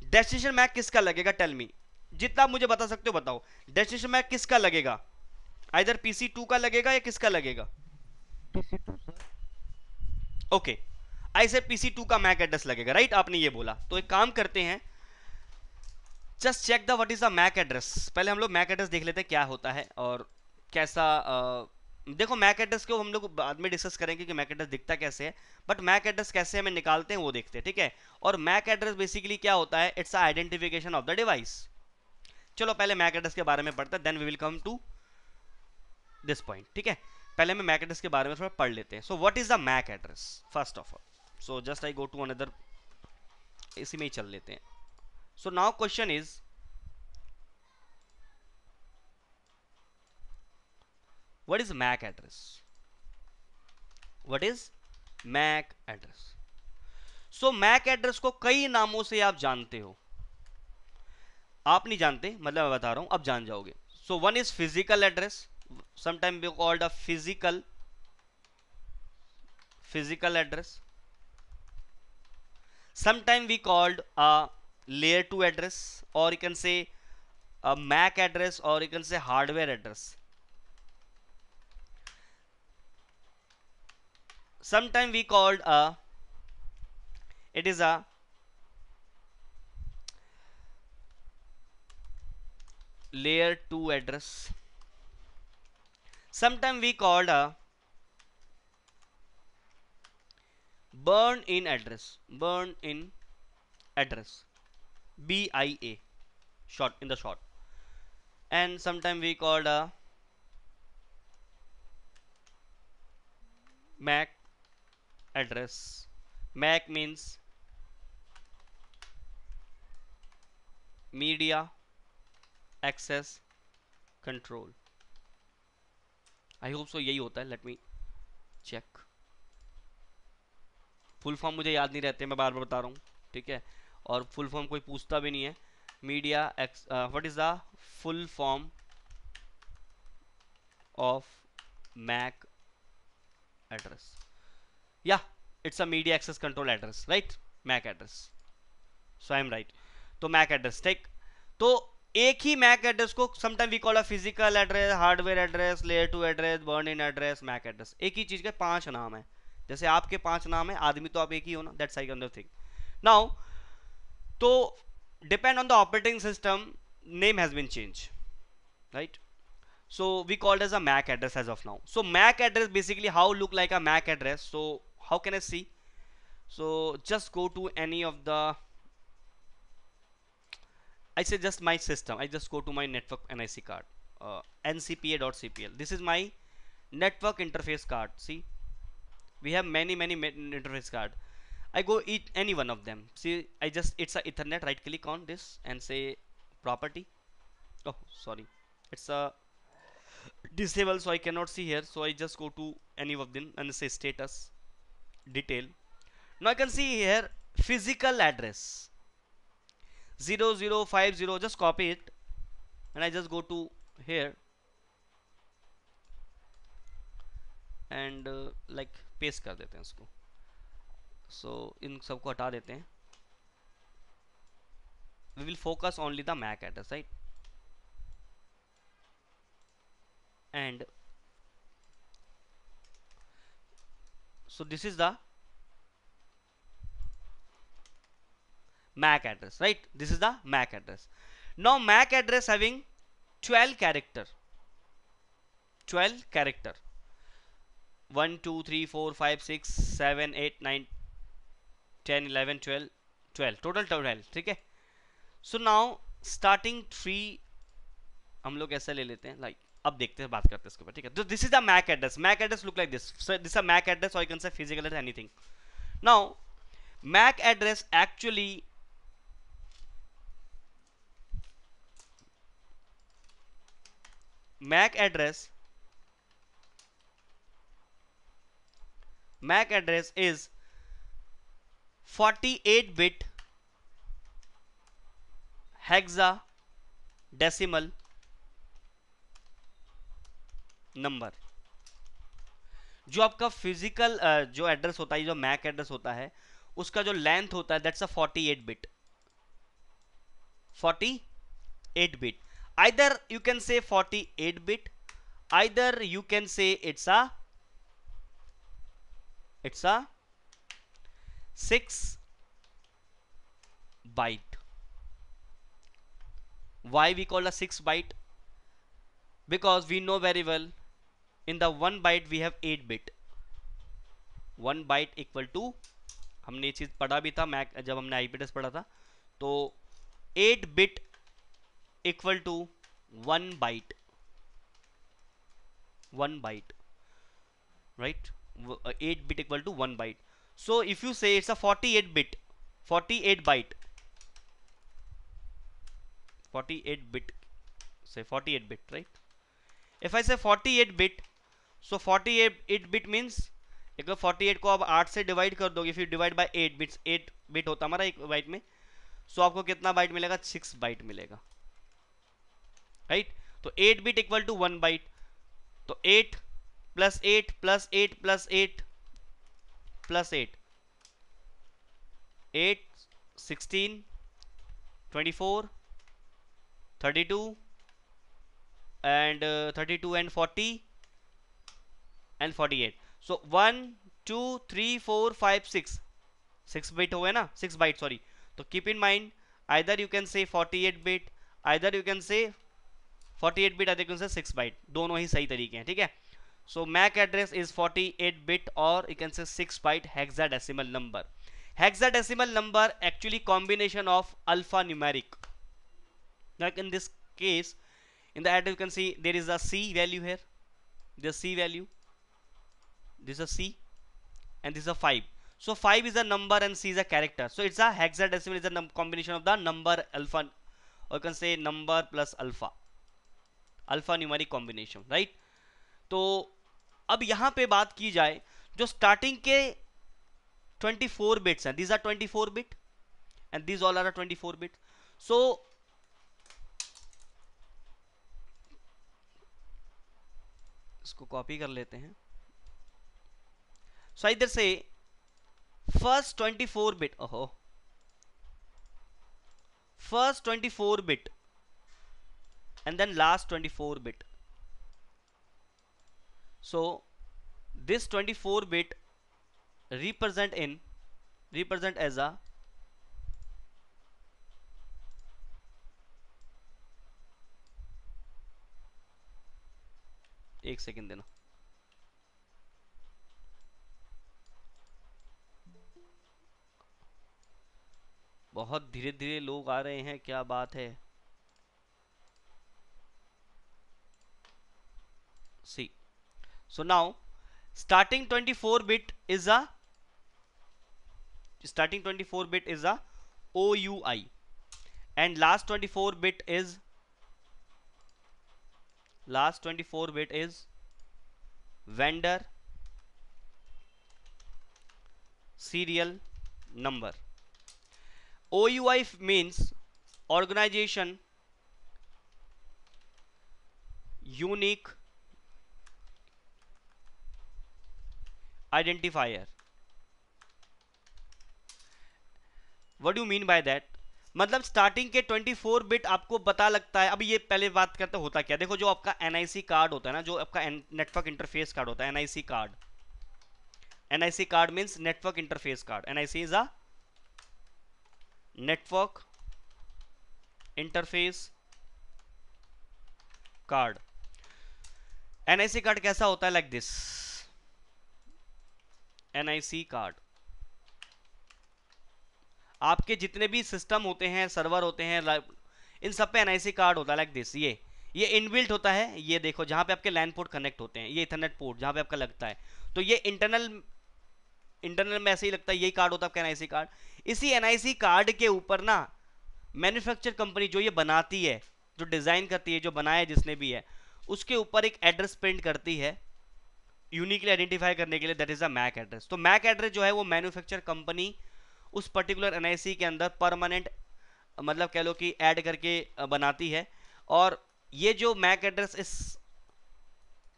डेस्टिनेशन मैक किसका लगेगा? टेल मी जितना आप मुझे बता सकते हो बताओ। डेस्टिनेशन मैक किसका लगेगा? इधर पीसी टू का लगेगा या किसका लगेगा? ओके ऐसे पीसी टू का मैक एड्रेस लगेगा राइट आपने ये बोला। तो एक काम करते हैं। Just check the what is the MAC address पहले हम लोग मैक एड्रेस देख लेते हैं क्या होता है और कैसा आ, देखो मैक एड्रेस को हम लोग बाद में डिस्कस करेंगे कि मैक एड्रेस दिखता कैसे है बट मैक एड्रेस कैसे हमें निकालते हैं वो देखते हैं, ठीक है? और मैक एड्रेस बेसिकली क्या होता है? It's identification of the device चलो, पहले मैक एड्रेस के बारे में पढ़ते हैं then we will come to this point ठीक है? पहले मैं मैक एड्रेस के बारे में थोड़ा पढ़ लेते हैं। So what is the MAC address first of all so just I go to another इसी में ही चल लेते हैं। So now question is what is MAC address what is MAC address so MAC address को कई नामों से आप जानते हो। आप नहीं जानते मतलब मैं बता रहा हूँ, अब जान जाओगे। So one is physical address sometime be called a physical physical address sometime we called a layer two address और you can say MAC address और you can say hardware address sometime we called a it is a layer 2 address. Sometime we called a burn in address burn in address BIA short in the short. And sometime we called a MAC address. MAC means media access control I hope so यही होता है. Let me check full form मुझे याद नहीं रहते, मैं बार बार बता रहा हूँ, ठीक है? और फुल फॉर्म कोई पूछता भी नहीं है. Media ex what is the full form of MAC address it's a media access control address right MAC address so I am right तो मैक एड्रेस ठीक? तो एक ही मैक एड्रेस को sometime we call a physical address hardware address layer two address burn in address MAC address एक ही चीज़ के पाँच नाम है। जैसे आपके पाँच नाम है, आदमी तो आप एक ही हो ना? That's I another thing now तो depend on the operating system name has been change right so, we called as a mac address as of now. So, mac address basically how look like a mac address? So how can i see so just go to any of the I say just my system. I just go to my network NIC card, uh, ncpa.cpl. This is my network interface card. See, we have many many interface card. I go eat any one of them. See, I just it's a Ethernet. Right click on this and say property. Oh, sorry, it's a disable, so I cannot see here. So I just go to any of them and say status, detail. Now I can see here physical address 0050 just copy it and I just go to here and uh, like paste कर देते हैं इसको so इन सबको हटा देते हैं we will focus only the MAC address right and so this is the MAC address, right? This is the MAC address. Now MAC address having 12 character. 12 character. 1, 2, 3, 4, 5, 6, 7, 8, 9, 10, 11, 12, 12. Total 12. ठीक है सो नाउ स्टार्टिंग थ्री हम लोग ऐसा ले लेते हैं like अब देखते हैं, बात करते हैं इसके ऊपर, ठीक है? तो this is the MAC address MAC address look like this this a MAC address और you can say physical address anything now MAC address actually MAC address MAC address is 48 bit hexa decimal number. जो आपका physical जो address होता है, जो Mac address होता है, उसका जो लेंथ होता है that's a 48 bit 48 bit either you can say 48 bit either you can say it's a it's a six byte why we call a six byte because we know very well in the one byte we have eight bit one byte equal to हमने ये चीज़ पढ़ा भी था Mac जब हमने आई आईपीडस पढ़ा था तो eight bit equal to one byte one byte right eight bit equal to one byte so if you say it's a forty eight bit forty eight byte forty eight bit say forty eight bit right if I say forty eight bit bit so 48 bit means, एक 48 को आप आठ से divide कर दोगे फिर divide by eight bits eight bit होता हमारा एक बाइट में सो so आपको कितना बाइट मिलेगा? सिक्स बाइट मिलेगा। Right right? तो eight bit equal to one byte तो eight plus eight plus eight plus eight plus eight eight sixteen twenty four thirty two and thirty two and forty and forty eight so one two three four five six six bit हो गए ना? Six byte sorry तो keep in mind either you can say forty eight bit either you can say 48 bit अधिक से 6 bite दोनों ही सही तरीके हैं, ठीक है? So MAC address is 48 bit और you can say six byte hexadecimal number hexadecimal number actually combination of alphanumeric. Like in this case, in the address you can see there is a c value here. The c value. This is c and this is a 5 so 5 is a number and c is a character so it's a hexadecimal is a combination of the number alpha or you can say number plus alpha alphanumeric combination right तो अब यहाँ पे बात की जाए जो starting के 24 bits and these are 24 bit and these all are 24 bit so इसको कॉपी कर लेते हैं सो इधर से फ़र्स्ट 24 बिट ओहो first 24 bit and then last 24 bit so this 24 bit represent in represent as a एक सेकेंड देना बहुत धीरे धीरे लोग आ रहे हैं, क्या बात है? See so now starting 24 bit is a starting 24 bit is a O U I and last 24 bit is last 24 bit is vendor serial number OUI means organization unique identifier. What do you mean by that? मतलब starting के 24 bit आपको पता लगता है। अभी ये पहले बात करते होता क्या? देखो जो आपका एनआईसी कार्ड होता है ना, जो आपका नेटवर्क इंटरफेस कार्ड होता है NIC card NIC card means network interface card NIC is a network interface card NIC card कैसा होता है लाइक दिस एनआईसी कार्ड आपके जितने भी सिस्टम होते हैं सर्वर होते हैं इन सब पे एनआईसी कार्ड होता है लाइक दिस ये ये इनबिल्ट होता है, ये देखो, जहाँ पे आपके लैंड पोर्ट कनेक्ट होते हैं, ये इथरनेट पोर्ट जहाँ पे आपका लगता है. तो ये इंटरनल इंटरनल में ऐसे ही लगता है, यही कार्ड होता है आपका एनआईसी कार्ड इसी एनआईसी कार्ड के ऊपर ना मैन्युफैक्चर कंपनी जो ये बनाती है, जो डिज़ाइन करती है, जो बनाया जिसने भी है, उसके ऊपर एक एड्रेस प्रिंट करती है यूनिकली आइडेंटिफाई करने के लिए that is a MAC address तो मैक एड्रेस जो है वो मैन्युफैक्चर कंपनी उस पर्टिकुलर एनआईसी के अंदर परमानेंट मतलब कह लो कि ऐड करके बनाती है। और ये जो मैक एड्रेस इस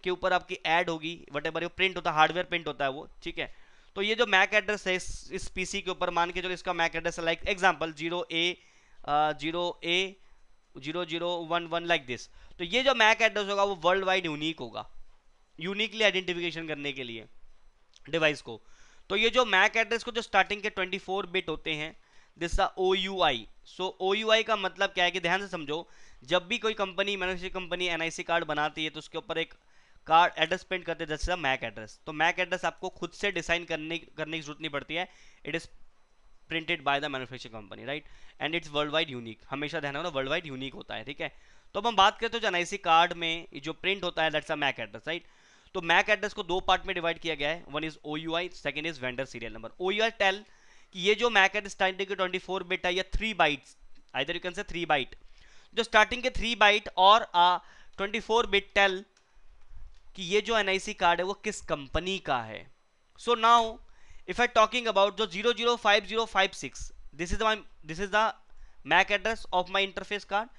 के ऊपर आपकी ऐड होगी वट एवर प्रिंट होता है हार्डवेयर प्रिंट होता है वो, ठीक है? तो ये जो मैक एड्रेस है इस, पीसी के ऊपर मान के चलो इसका मैक एड्रेस है like example zero A zero A zero zero one one like this तो ये जो मैक एड्रेस होगा वो वर्ल्ड वाइड यूनिक होगा यूनिकली आइडेंटिफिकेशन करने के लिए डिवाइस को. तो ये जो मैक एड्रेस को जो स्टार्टिंग के 24 बिट होते हैं this O U I so O U I का मतलब क्या है कि ध्यान से समझो जब भी कोई company manufacturing company NIC card बनाती है तो उसके ऊपर एक कार्ड एड्रेस प्रिंट करते हैं, जैसे मैक एड्रेस तो मैक एड्रेस आपको खुद से डिसाइन करने करने की ज़रूरत नहीं पड़ती है। It is printed by the manufacturing company right and it's world wide unique हमेशा ध्यान रखना वर्ल्ड वाइड यूनिक होता है, ठीक है? तो अब हम बात करते हैं, जो एनआईसी कार्ड में जो प्रिंट होता है that's a MAC address right तो मैक एड्रेस को दो पार्ट में डिवाइड किया गया है। One is O U I second is vendor serial number O U I tell कि ये जो मैक एड्रेस स्टार्टिंग के ट्वेंटी फोर बिट है, या three byte either you can say three byte जो स्टार्टिंग के थ्री बाइट और twenty four bit tell कि ये जो एनआईसी कार्ड है वो किस कंपनी का है? So now if I talking about जो zero zero five zero five six this is my this is the MAC address of my interface card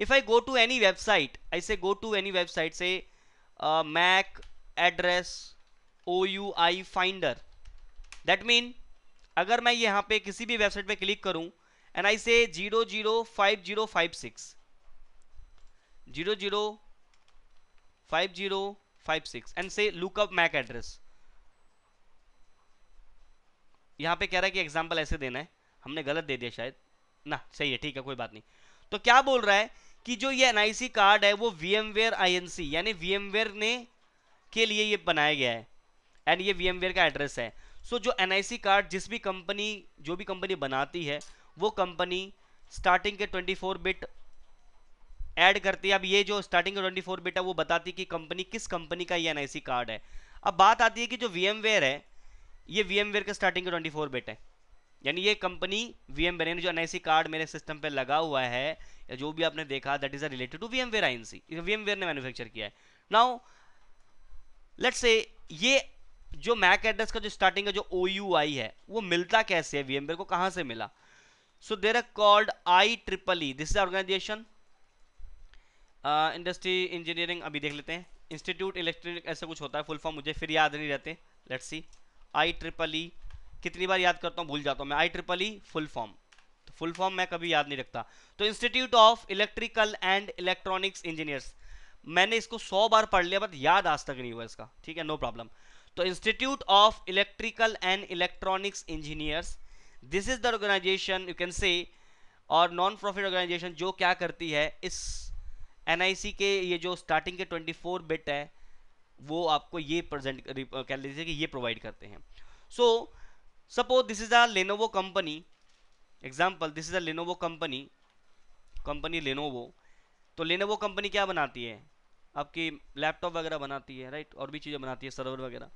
if I go to any website I say go to any website say MAC address O U I finder that mean अगर मैं यहाँ पे किसी भी website पे click करूँ and I say zero zero five zero five six zero zero five zero five six and say lookup MAC address यहाँ पे कह रहा है कि एग्ज़ाम्पल ऐसे देना है। हमने गलत दे दिया शायद। ना सही है ठीक है कोई बात नहीं। तो क्या बोल रहा है कि जो ये एनआईसी कार्ड है वो वीएमवेयर आईएनसी यानी वीएमवेयर ने के लिए ये बनाया गया है। एंड ये वी का एड्रेस है। सो so, जो एनआईसी कार्ड जिस भी कंपनी जो भी कंपनी बनाती है वो कंपनी स्टार्टिंग के 24 बिट ऐड करती है। अब ये जो स्टार्टिंग के 24 बिट है वो बताती कि कंपनी किस कंपनी का ये एन कार्ड है। अब बात आती है कि जो वी है, ये वी के स्टार्टिंग के 24 बिट है। यानी ये कंपनी वी एम यानी जो एनआईसी कार्ड मेरे सिस्टम पे लगा हुआ है, या जो भी आपने देखा that is a related to VMware आई ने मैन्युफैक्चर किया है। नाउ लेट्स से ये जो मैक एड्रेस का जो स्टार्टिंग का जो ओ यू आई है, वो मिलता कैसे है? वीएमवेयर को कहाँ से मिला? So there are called I triple E this is organization industry engineering अभी देख लेते हैं। इंस्टीट्यूट इलेक्ट्रॉनिक ऐसा कुछ होता है फुल फॉर्म मुझे फिर याद नहीं रहते। Let's see I triple E कितनी बार याद करता हूँ, भूल जाता हूँ मैं। I triple E full form तो फुल फॉर्म मैं कभी याद नहीं रखता। तो institute of electrical and electronics engineers मैंने इसको सौ बार पढ़ लिया, बट याद आज तक नहीं हुआ इसका। ठीक है नो प्रॉब्लम तो institute of electrical and electronics engineers this is the organization you can say और नॉन प्रॉफिट ऑर्गेनाइजेशन जो क्या करती है, इस एनआईसी के ये जो स्टार्टिंग के 24 बिट है वो आपको ये प्रेजेंट कह लीजिए कि ये प्रोवाइड करते हैं। So suppose this is a Lenovo company example this is a Lenovo company company Lenovo तो लेनोवो कंपनी क्या बनाती है? आपकी लैपटॉप वगैरह बनाती है राइट और भी चीज़ें बनाती है सर्वर वगैरह।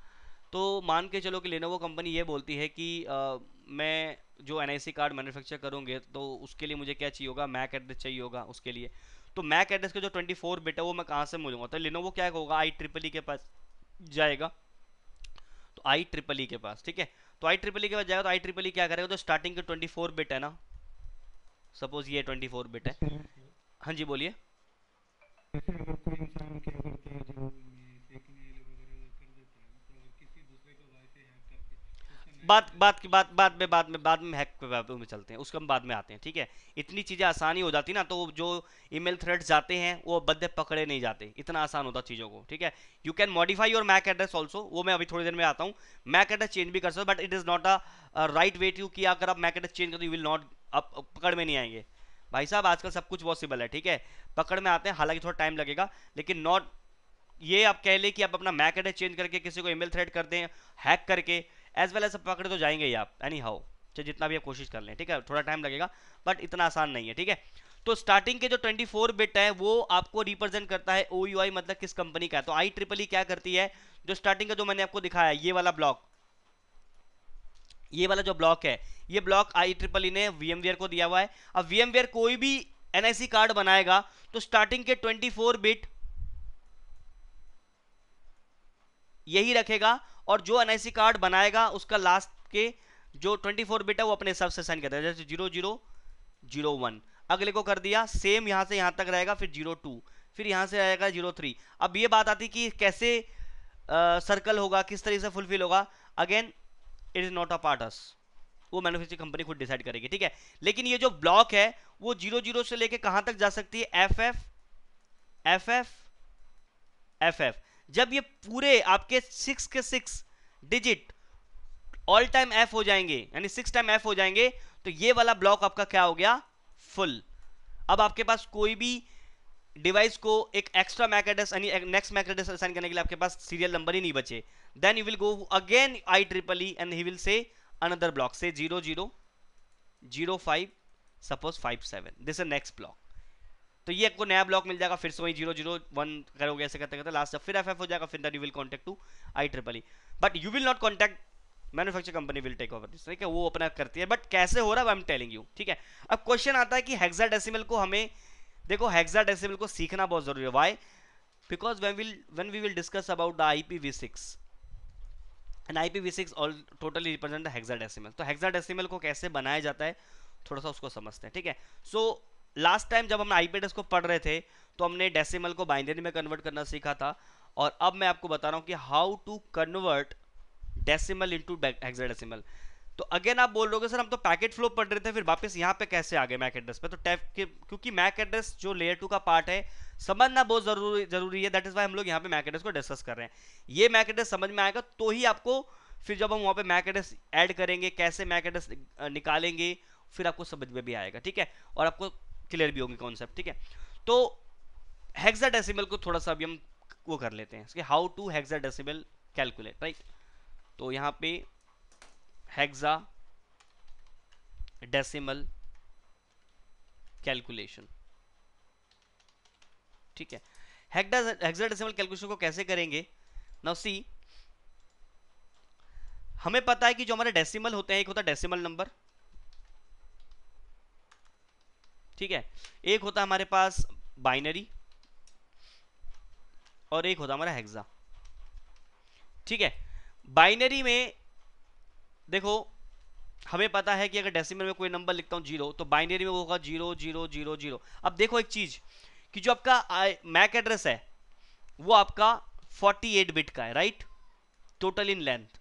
तो मान के चलो कि लेनोवो कंपनी ये बोलती है कि आ, मैं जो NIC कार्ड मैन्युफैक्चर करूँगे तो उसके लिए मुझे क्या चाहिए होगा? मैक एड्रेस चाहिए होगा उसके लिए। तो मैक एड्रेस का जो 24 बिट है वो मैं कहाँ से मिलूँगा? तो लिनोवो क्या होगा आई ट्रिपल ई के पास जाएगा। तो आई ट्रिपल ई के पास ठीक है? तो आई ट्रिपल ई के पास जाएगा तो आई ट्रिपल ई क्या करेगा? तो स्टार्टिंग के 24 बिट है ना? सपोज़ ये 24 बिट है। हाँ जी बोलिए। बात बात की बात, बाद में बाद में बाद में हैक में चलते हैं। उसके हम बाद में आते हैं, ठीक है? इतनी चीज़ें आसानी हो जाती ना तो जो ईमेल थ्रेड्स जाते हैं, वो बदले पकड़े नहीं जाते। इतना आसान होता चीज़ों को, ठीक है? You can modify your MAC address also वो मैं अभी थोड़ी देर में आता हूँ। मैक एड्रेस चेंज भी कर सकते but it is not a right way to कि अगर आप मैक एड्रेस चेंज करो यू विल नॉट अब पकड़ में नहीं आएँगे। भाई साहब, आजकल सब कुछ पॉसिबल है, ठीक है? पकड़ में आते हैं, हालाँकि थोड़ा टाइम लगेगा, लेकिन नॉट ये आप कह ले कि आप अपना मैक एड्रेस चेंज करके किसी को ईमेल थ्रेड कर दें हैक करके एज वेल एज पकड़े तो जाएँगे ही आप एनी हाउ चाहे जितना भी आप कोशिश कर लें, ठीक है? थोड़ा टाइम लगेगा बट इतना आसान नहीं है, ठीक है? तो स्टार्टिंग के जो 24 बिट है, वो आपको रिप्रेजेंट करता है ओयूआई मतलब किस कंपनी का है। तो आई ट्रिपल ई क्या करती है? जो स्टार्टिंग का जो मैंने आपको दिखाया, ये वाला ब्लॉक ये वाला जो ब्लॉक है, ये ब्लॉक आई ट्रिपल ई ने वीएमवीआर को दिया हुआ है। अब वीएमवीआर कोई भी एनआईसी कार्ड बनाएगा तो स्टार्टिंग के 24 बिट यही रखेगा और जो एनआईसी कार्ड बनाएगा, उसका लास्ट के जो 24 बिट है, वो अपने हिसाब से साइन करता है। जैसे ज़ीरो ज़ीरो ज़ीरो वन अगले को कर दिया सेम यहाँ से यहाँ तक रहेगा, फिर ज़ीरो टू फिर यहाँ से आएगा ज़ीरो थ्री अब ये बात आती कि कैसे सर्कल होगा, किस तरीके से फुलफिल होगा। Again it is not a part us वो मैन्युफैक्चरिंग कंपनी खुद डिसाइड करेगी, ठीक है? लेकिन ये जो ब्लॉक है, वो ज़ीरो ज़ीरो से लेके कहाँ तक जा सकती है? F F F F F F जब ये पूरे आपके सिक्स के six digit all time F हो जाएँगे, यानी सिक्स टाइम एफ़ हो जाएँगे तो ये वाला ब्लॉक आपका क्या हो गया? फुल अब आपके पास कोई भी डिवाइस को एक एक्स्ट्रा मैक एड्रेस यानी नेक्स्ट मैक एड्रेस असाइन करने के लिए आपके पास सीरियल नंबर ही नहीं बचे. Then you will go again I triple E and he will say another block say zero zero zero five suppose five seven this is next block तो ये आपको नया ब्लॉक मिल जाएगा फिर से वही ज़ीरो ज़ीरो वन करोगे ऐसे करते करते लास्ट फिर एफ़ हो जाएगा फिर that you will contact to I triple E but you will not contact manufacture company will take over this ठीक है? वो अपना करती है बट कैसे हो रहा है आई एम टेलिंग यू ठीक है? अब क्वेश्चन आता है कि हेक्सा डेसिमल को हमें देखो हेक्सा डेसिमल को सीखना बहुत ज़रूरी है। Why because when will when we will discuss about the I P V six and I P V six all totally represent hexa decimal तो हेक्सा डेसिमल को कैसे बनाया जाता है थोड़ा सा उसको समझते हैं ठीक है? सो so, लास्ट टाइम जब हम आईपीएस को पढ़ रहे थे तो हमने डेसिमल को बाइनरी में कन्वर्ट करना सीखा था। और अब मैं आपको बता रहा हूँ कि how to convert decimal into hexadecimal तो अगेन आप बोल रहे सर, हम तो पैकेट फ्लो पढ़ रहे थे, फिर वापस यहाँ पे कैसे आ गए मैक एड्रेस पे? तो टैप के, क्योंकि मैक एड्रेस जो लेयर टू का पार्ट है, समझना बहुत ज़रूरी ज़रूरी है। दैट इज़ वाई हम लोग यहाँ पे मैक एड्रेस को डिस्कस कर रहे हैं। ये मैक एड्रेस समझ में आएगा तो ही आपको फिर जब हम वहाँ पे मैक एड्रेस ऐड करेंगे, कैसे मैक एड्रेस निकालेंगे, फिर आपको समझ में भी आएगा, ठीक है? और आपको क्लियर भी होंगे कॉन्सेप्ट ठीक है? तो हेक्सा डेसिमल को थोड़ा सा अभी हम वो कर लेते हैं how to hexa decimal calculate right तो यहाँ पे हेक्सा डेसिमल कैलकुलेशन ठीक है? हेक्सा डेसिमल कैलकुलेशन को कैसे करेंगे? नाउ सी हमें पता है कि जो हमारे डेसिमल होते हैं, एक होता है डेसिमल नंबर ठीक है? एक होता है हमारे पास बाइनरी और एक होता हमारा हेक्सा ठीक है? बाइनरी में देखो, हमें पता है कि अगर डेसिमल में कोई नंबर लिखता हूँ ज़ीरो तो बाइनरी में वो होगा ज़ीरो ज़ीरो ज़ीरो ज़ीरो अब देखो एक चीज़ कि जो आपका मैक एड्रेस है, वो आपका 48 बिट का है राइट टोटल इन लेंथ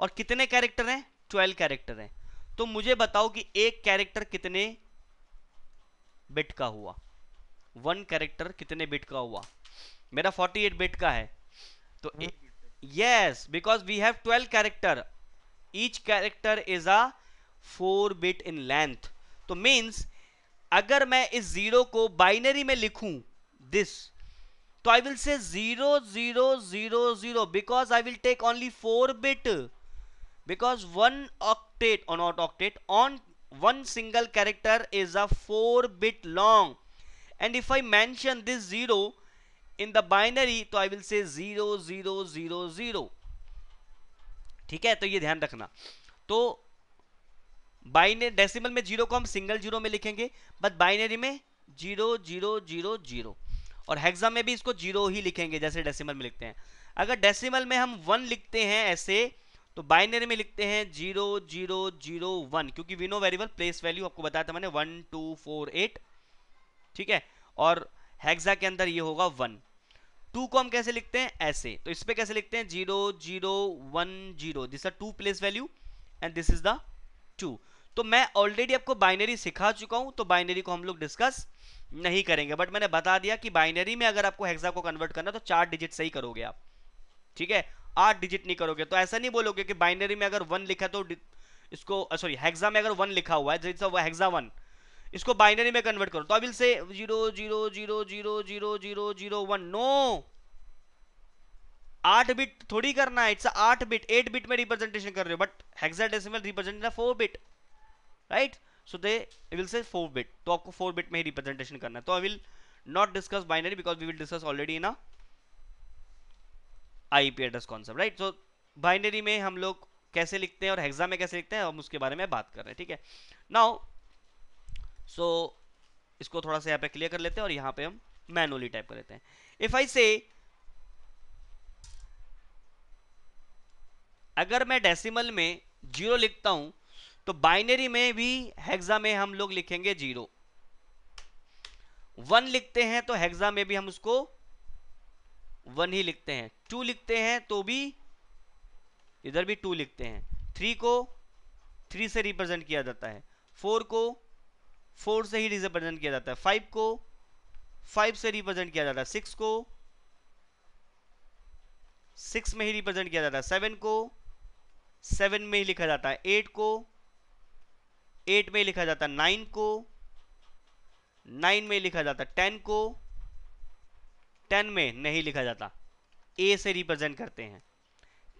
और कितने कैरेक्टर हैं? 12 कैरेक्टर हैं। तो मुझे बताओ कि एक कैरेक्टर कितने बिट का हुआ। वन कैरेक्टर कितने बिट का हुआ? मेरा 48 बिट का है। तो yes because we have 12 character each character is a four bit in length तो मींस अगर मैं इस ज़ीरो को बाइनरी में लिखूं दिस तो I will say zero zero zero zero because I will take only four bit because one octet or not octet on one single character is a 4 bit long. And if I mention this 0 in the binary तो I will say 0 0 0 0 ठीक है? तो ये ध्यान रखना। तो binary decimal में zero को हम सिंगल ज़ीरो में लिखेंगे, बट बाइनरी में ज़ीरो ज़ीरो ज़ीरो ज़ीरो। और हेक्सा में भी इसको ज़ीरो ही लिखेंगे, जैसे डेसिमल में लिखते हैं। अगर डेसिमल में हम वन लिखते हैं ऐसे तो बाइनरी में लिखते हैं ज़ीरो ज़ीरो ज़ीरो, वन, क्योंकि विनो वेरिएबल प्लेस वैल्यू आपको बताया था मैंने, वन, टू, फोर, एट, ठीक है? और हेक्सा के अंदर ये होगा वन। टू को हम कैसे लिखते हैं? ऐसे। तो इस पे कैसे लिखते हैं? Zero zero, one, zero. This are two place value and this is the two तो मैं ऑलरेडी आपको बाइनरी सिखा चुका हूँ तो बाइनरी को हम लोग डिस्कस नहीं करेंगे। बट मैंने बता दिया कि बाइनरी में अगर आपको हेक्सा को कन्वर्ट करना तो चार डिजिट सही करोगे आप। ठीक है? आठ डिजिट नहीं करोगे। तो ऐसा नहीं बोलोगे कि बाइनरी में अगर वन लिखा तो इसको सॉरी हेक्सा में अगर वन लिखा हुआ है हेक्सा वन इसको बाइनरी में कन्वर्ट करो। तो will say zero zero zero zero zero zero zero one no आठ बिट थोड़ी करना है। इट्स आठ बिट एट बिट में रिप्रेजेंटेशन कर रहे हो but hexadecimal represent four bit right so they will say four bit तो आपको फोर बिट में ही रिप्रेजेंटेशन करना है। तो I will not discuss binary because we will discuss already in a IP address concept right तो binary में हम लोग कैसे लिखते हैं और हेक्सा में कैसे लिखते हैं हम उसके बारे में बात कर रहे हैं ठीक है? नाउ सो so, इसको थोड़ा सा यहाँ पे क्लियर कर लेते हैं और यहाँ पे हम मैनुअली टाइप कर लेते हैं। इफ़ आई से अगर मैं डेसिमल में ज़ीरो लिखता हूँ तो बाइनरी में भी हेक्सा में हम लोग लिखेंगे ज़ीरो वन लिखते हैं तो हेक्सा में भी हम उसको वन ही लिखते हैं। टू लिखते हैं तो भी इधर भी टू लिखते हैं। थ्री को थ्री से रिप्रेजेंट किया जाता है। फोर को फोर से ही रिप्रेजेंट किया जाता है। फाइव को फाइव से रिप्रेजेंट किया जाता है। सिक्स को सिक्स में ही रिप्रेजेंट किया जाता है। सेवन को सेवन में ही लिखा जाता है। एट को एट में लिखा जाता है। नाइन को नाइन में लिखा जाता है। टेन को टेन में नहीं लिखा जाता। ए से रिप्रेजेंट करते हैं।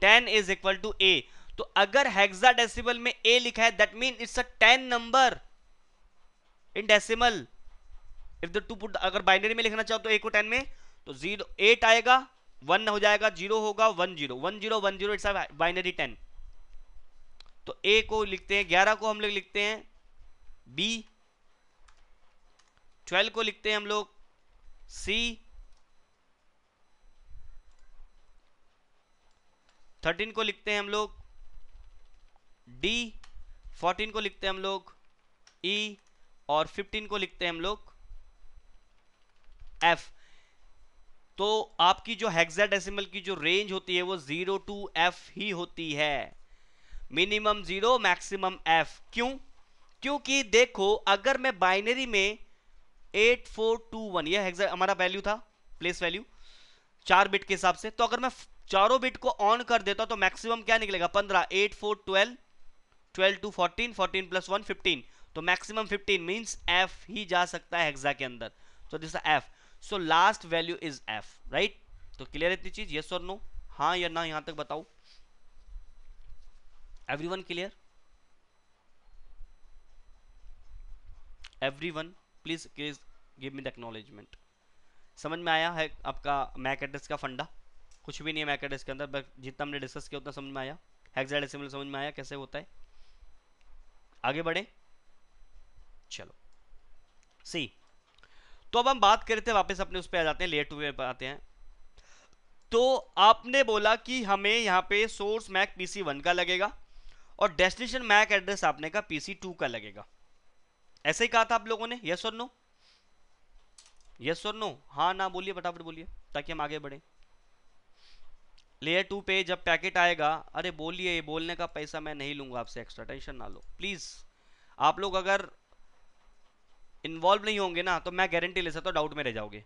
Ten is equal to A तो अगर हेक्सा डेसिमल में ए लिखा है that mean it's a ten number in decimal if the to put अगर बाइनरी में लिखना चाहो तो ए को टेन में तो ज़ीरो एट आएगा वन हो जाएगा ज़ीरो होगा one zero one zero one zero it's binary ten तो ए को लिखते हैं, ग्यारह को हम लोग लिखते हैं बी ट्वेल्व को लिखते हैं हम लोग सी थर्टीन को लिखते हैं हम लोग। डी फोर्टीन को लिखते हैं हम लोग। ई e, और फिफ्टीन को लिखते हैं हम लोग। एफ़ तो आपकी जो हेक्साडेसिमल की जो रेंज होती है वो ज़ीरो टू एफ़ ही होती है। मिनिमम ज़ीरो मैक्सिमम एफ़ क्यों? क्योंकि देखो अगर मैं बाइनरी में एट फोर टू वन यह हमारा वैल्यू था प्लेस वैल्यू चार बिट के हिसाब से तो अगर मैं चारों बिट को ऑन कर देता तो मैक्सिमम क्या निकलेगा? पंद्रह eight four twelve twelve two fourteen fourteen plus one fifteen तो मैक्सिमम फिफ्टीन मीन्स एफ़ ही जा सकता है हेक्सा के अंदर. तो this F so last value is F right तो क्लियर इतनी चीज़? यस और नो हाँ या ना, यहाँ तक बताओ. Everyone clear everyone please please give me the acknowledgement समझ में आया है आपका मैक एड्रेस का फंडा? कुछ भी नहीं है मैक एड्रेस के अंदर जितना हमने डिस्कस किया उतना समझ में आया। हेक्साडेसिमल समझ में आया कैसे होता है। आगे बढ़े। चलो। सी तो अब हम बात कर रहे थे वापस अपने उस पर आ जाते हैं लेयर टू पे आते हैं। तो आपने बोला कि हमें यहाँ पे सोर्स मैक पीसी वन का लगेगा और डेस्टिनेशन मैक एड्रेस आपने का पीसी टू का लगेगा। ऐसे ही कहा था आप लोगों ने यस और नो यस और नो हाँ ना बोलिए, फटाफट बोलिए, ताकि हम आगे बढ़े। लेयर टू पे जब पैकेट आएगा, अरे बोलिए ये बोलने का पैसा मैं नहीं लूँगा आपसे एक्स्ट्रा टेंशन ना लो प्लीज़ आप लोग अगर इन्वॉल्व नहीं होंगे ना तो मैं गारंटी ले सकता हूँ डाउट में रह जाओगे।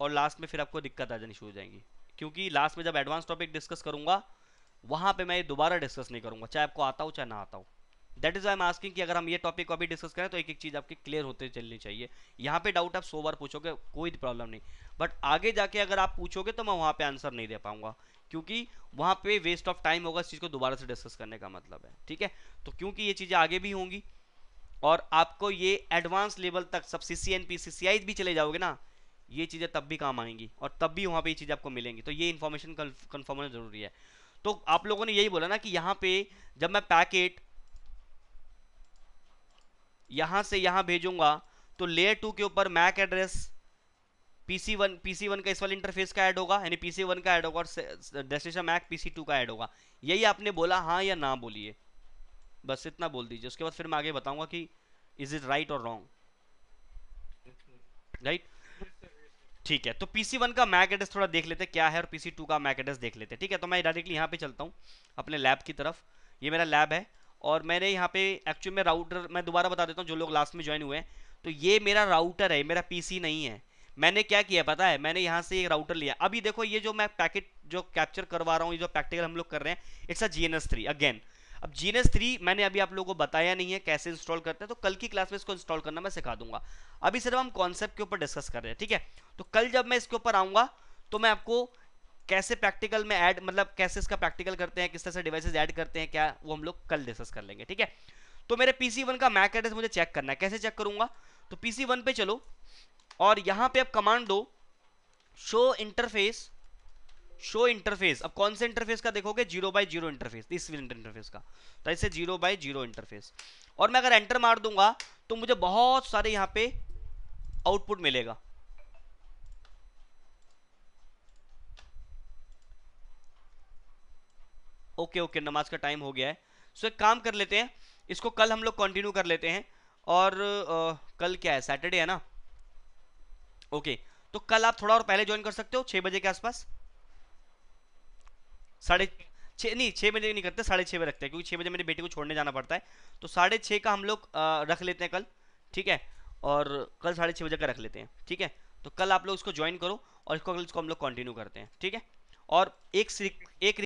और लास्ट में फिर आपको दिक्कत आ जानी शुरू हो जाएँगी। क्योंकि लास्ट में जब एडवांस टॉपिक डिस्कस करूँगा, वहाँ पे मैं ये दोबारा डिस्कस नहीं करूँगा, चाहे आपको आता हो, चाहे ना आता हो। That is I am asking कि अगर हम ये टॉपिक को अभी डिस्कस करें तो एक एक चीज़ आपकी क्लियर होते चलनी चाहिए। यहाँ पे डाउट आप सो बार पूछोगे, कोई प्रॉब्लम नहीं। बट आगे जाके अगर आप पूछोगे तो मैं वहाँ पे आंसर नहीं दे पाऊँगा। क्योंकि वहाँ पे वेस्ट ऑफ़ टाइम होगा, इस चीज़ को दोबारा से डिस्कस करने का मतलब है। ठीक है? तो क्योंकि ये चीज़ें आगे भी होंगी, और आपको ये एडवांस लेवल तक सब सी सी एन पी सी सी आई भी चले जाओगे ना, ये चीज़ें तब भी काम आएँगी, और तब भी वहाँ पे ये चीज़ें आपको मिलेंगी। तो ये इन्फॉर्मेशन कन्फर्म होना ज़रूरी है। तो आप लोगों ने यही बोला ना कि यहाँ पे जब मैं पैकेट यहाँ से यहाँ भेजूँगा तो लेयर टू के ऊपर MAC address PC one PC one का इस वाले इंटरफेस का ऐड होगा, यानी पीसी वन का ऐड होगा और डेस्टिनेशन मैक पीसी टू का ऐड होगा। यही आपने बोला हाँ या ना बोलिए। बस इतना बोल दीजिए, उसके बाद फिर मैं आगे बताऊँगा कि इज़ इट राइट और रॉन्ग राइट ठीक है तो पीसी वन का मैक एड्रेस थोड़ा देख लेते, क्या है और पीसी टू का मैक एड्रेस देख लेते। ठीक है तो मैं डायरेक्टली यहाँ पे चलता हूँ, अपने लैब की तरफ़। ये मेरा लैब है और मैंने यहाँ पे एक्चुअली में राउटर मैं दोबारा बता देता हूँ जो लोग लास्ट में ज्वाइन हुए हैं। तो ये मेरा राउटर है, मेरा पीसी नहीं है। मैंने क्या किया पता है? मैंने यहाँ से एक राउटर लिया। अभी देखो ये जो मैं पैकेट जो कैप्चर करवा रहा हूँ, ये जो प्रैक्टिकल हम लोग कर रहे हैं it's a G N S three again अब जी एन थ्री मैंने अभी आप लोगों को बताया नहीं है कैसे इंस्टॉल करते हैं तो कल की क्लास में इसको इंस्टॉल करना मैं सिखा दूँगा। अभी सिर्फ़ हम कॉन्सेप्ट के ऊपर डिस्कस कर रहे हैं, ठीक है? तो कल जब मैं इसके ऊपर आऊँगा तो मैं आपको कैसे प्रैक्टिकल में ऐड मतलब कैसे इसका प्रैक्टिकल करते हैं, किस तरह से डिवाइसेस ऐड करते हैं, क्या वो हम लोग कल डिस्कस कर लेंगे, ठीक है? तो मेरे पीसी वन का मैक एड्रेस मुझे चेक करना है। कैसे चेक करूँगा? तो पीसी वन पे चलो, और यहाँ पे आप कमांड दो शो इंटरफेस शो इंटरफेस अब कौन से इंटरफेस का देखोगे? ज़ीरो बाय ज़ीरो इंटरफेस इस इंटरफेस का। तो ऐसे ज़ीरो बाय ज़ीरो इंटरफेस और मैं अगर एंटर मार दूँगा तो मुझे बहुत सारे यहाँ पे आउटपुट मिलेगा। ओके ओके नमाज़ का टाइम हो गया है। सो एक काम कर लेते हैं इसको कल हम लोग कंटिन्यू कर लेते हैं। और आ, कल क्या है? सैटरडे है ना? ओके तो कल आप थोड़ा और पहले ज्वाइन कर सकते हो छह बजे के आसपास। साढ़े छः नहीं छः बजे नहीं करते साढ़े छः बजे रखते हैं क्योंकि छः बजे मेरी बेटी को छोड़ने जाना पड़ता है। तो साढ़े छः का हम लोग रख लेते हैं कल ठीक है? और कल साढ़े छः बजे का रख लेते हैं ठीक है? तो कल आप लोग इसको ज्वाइन करो और इसको कल इसको हम लोग कंटिन्यू करते हैं ठीक है? और एक एक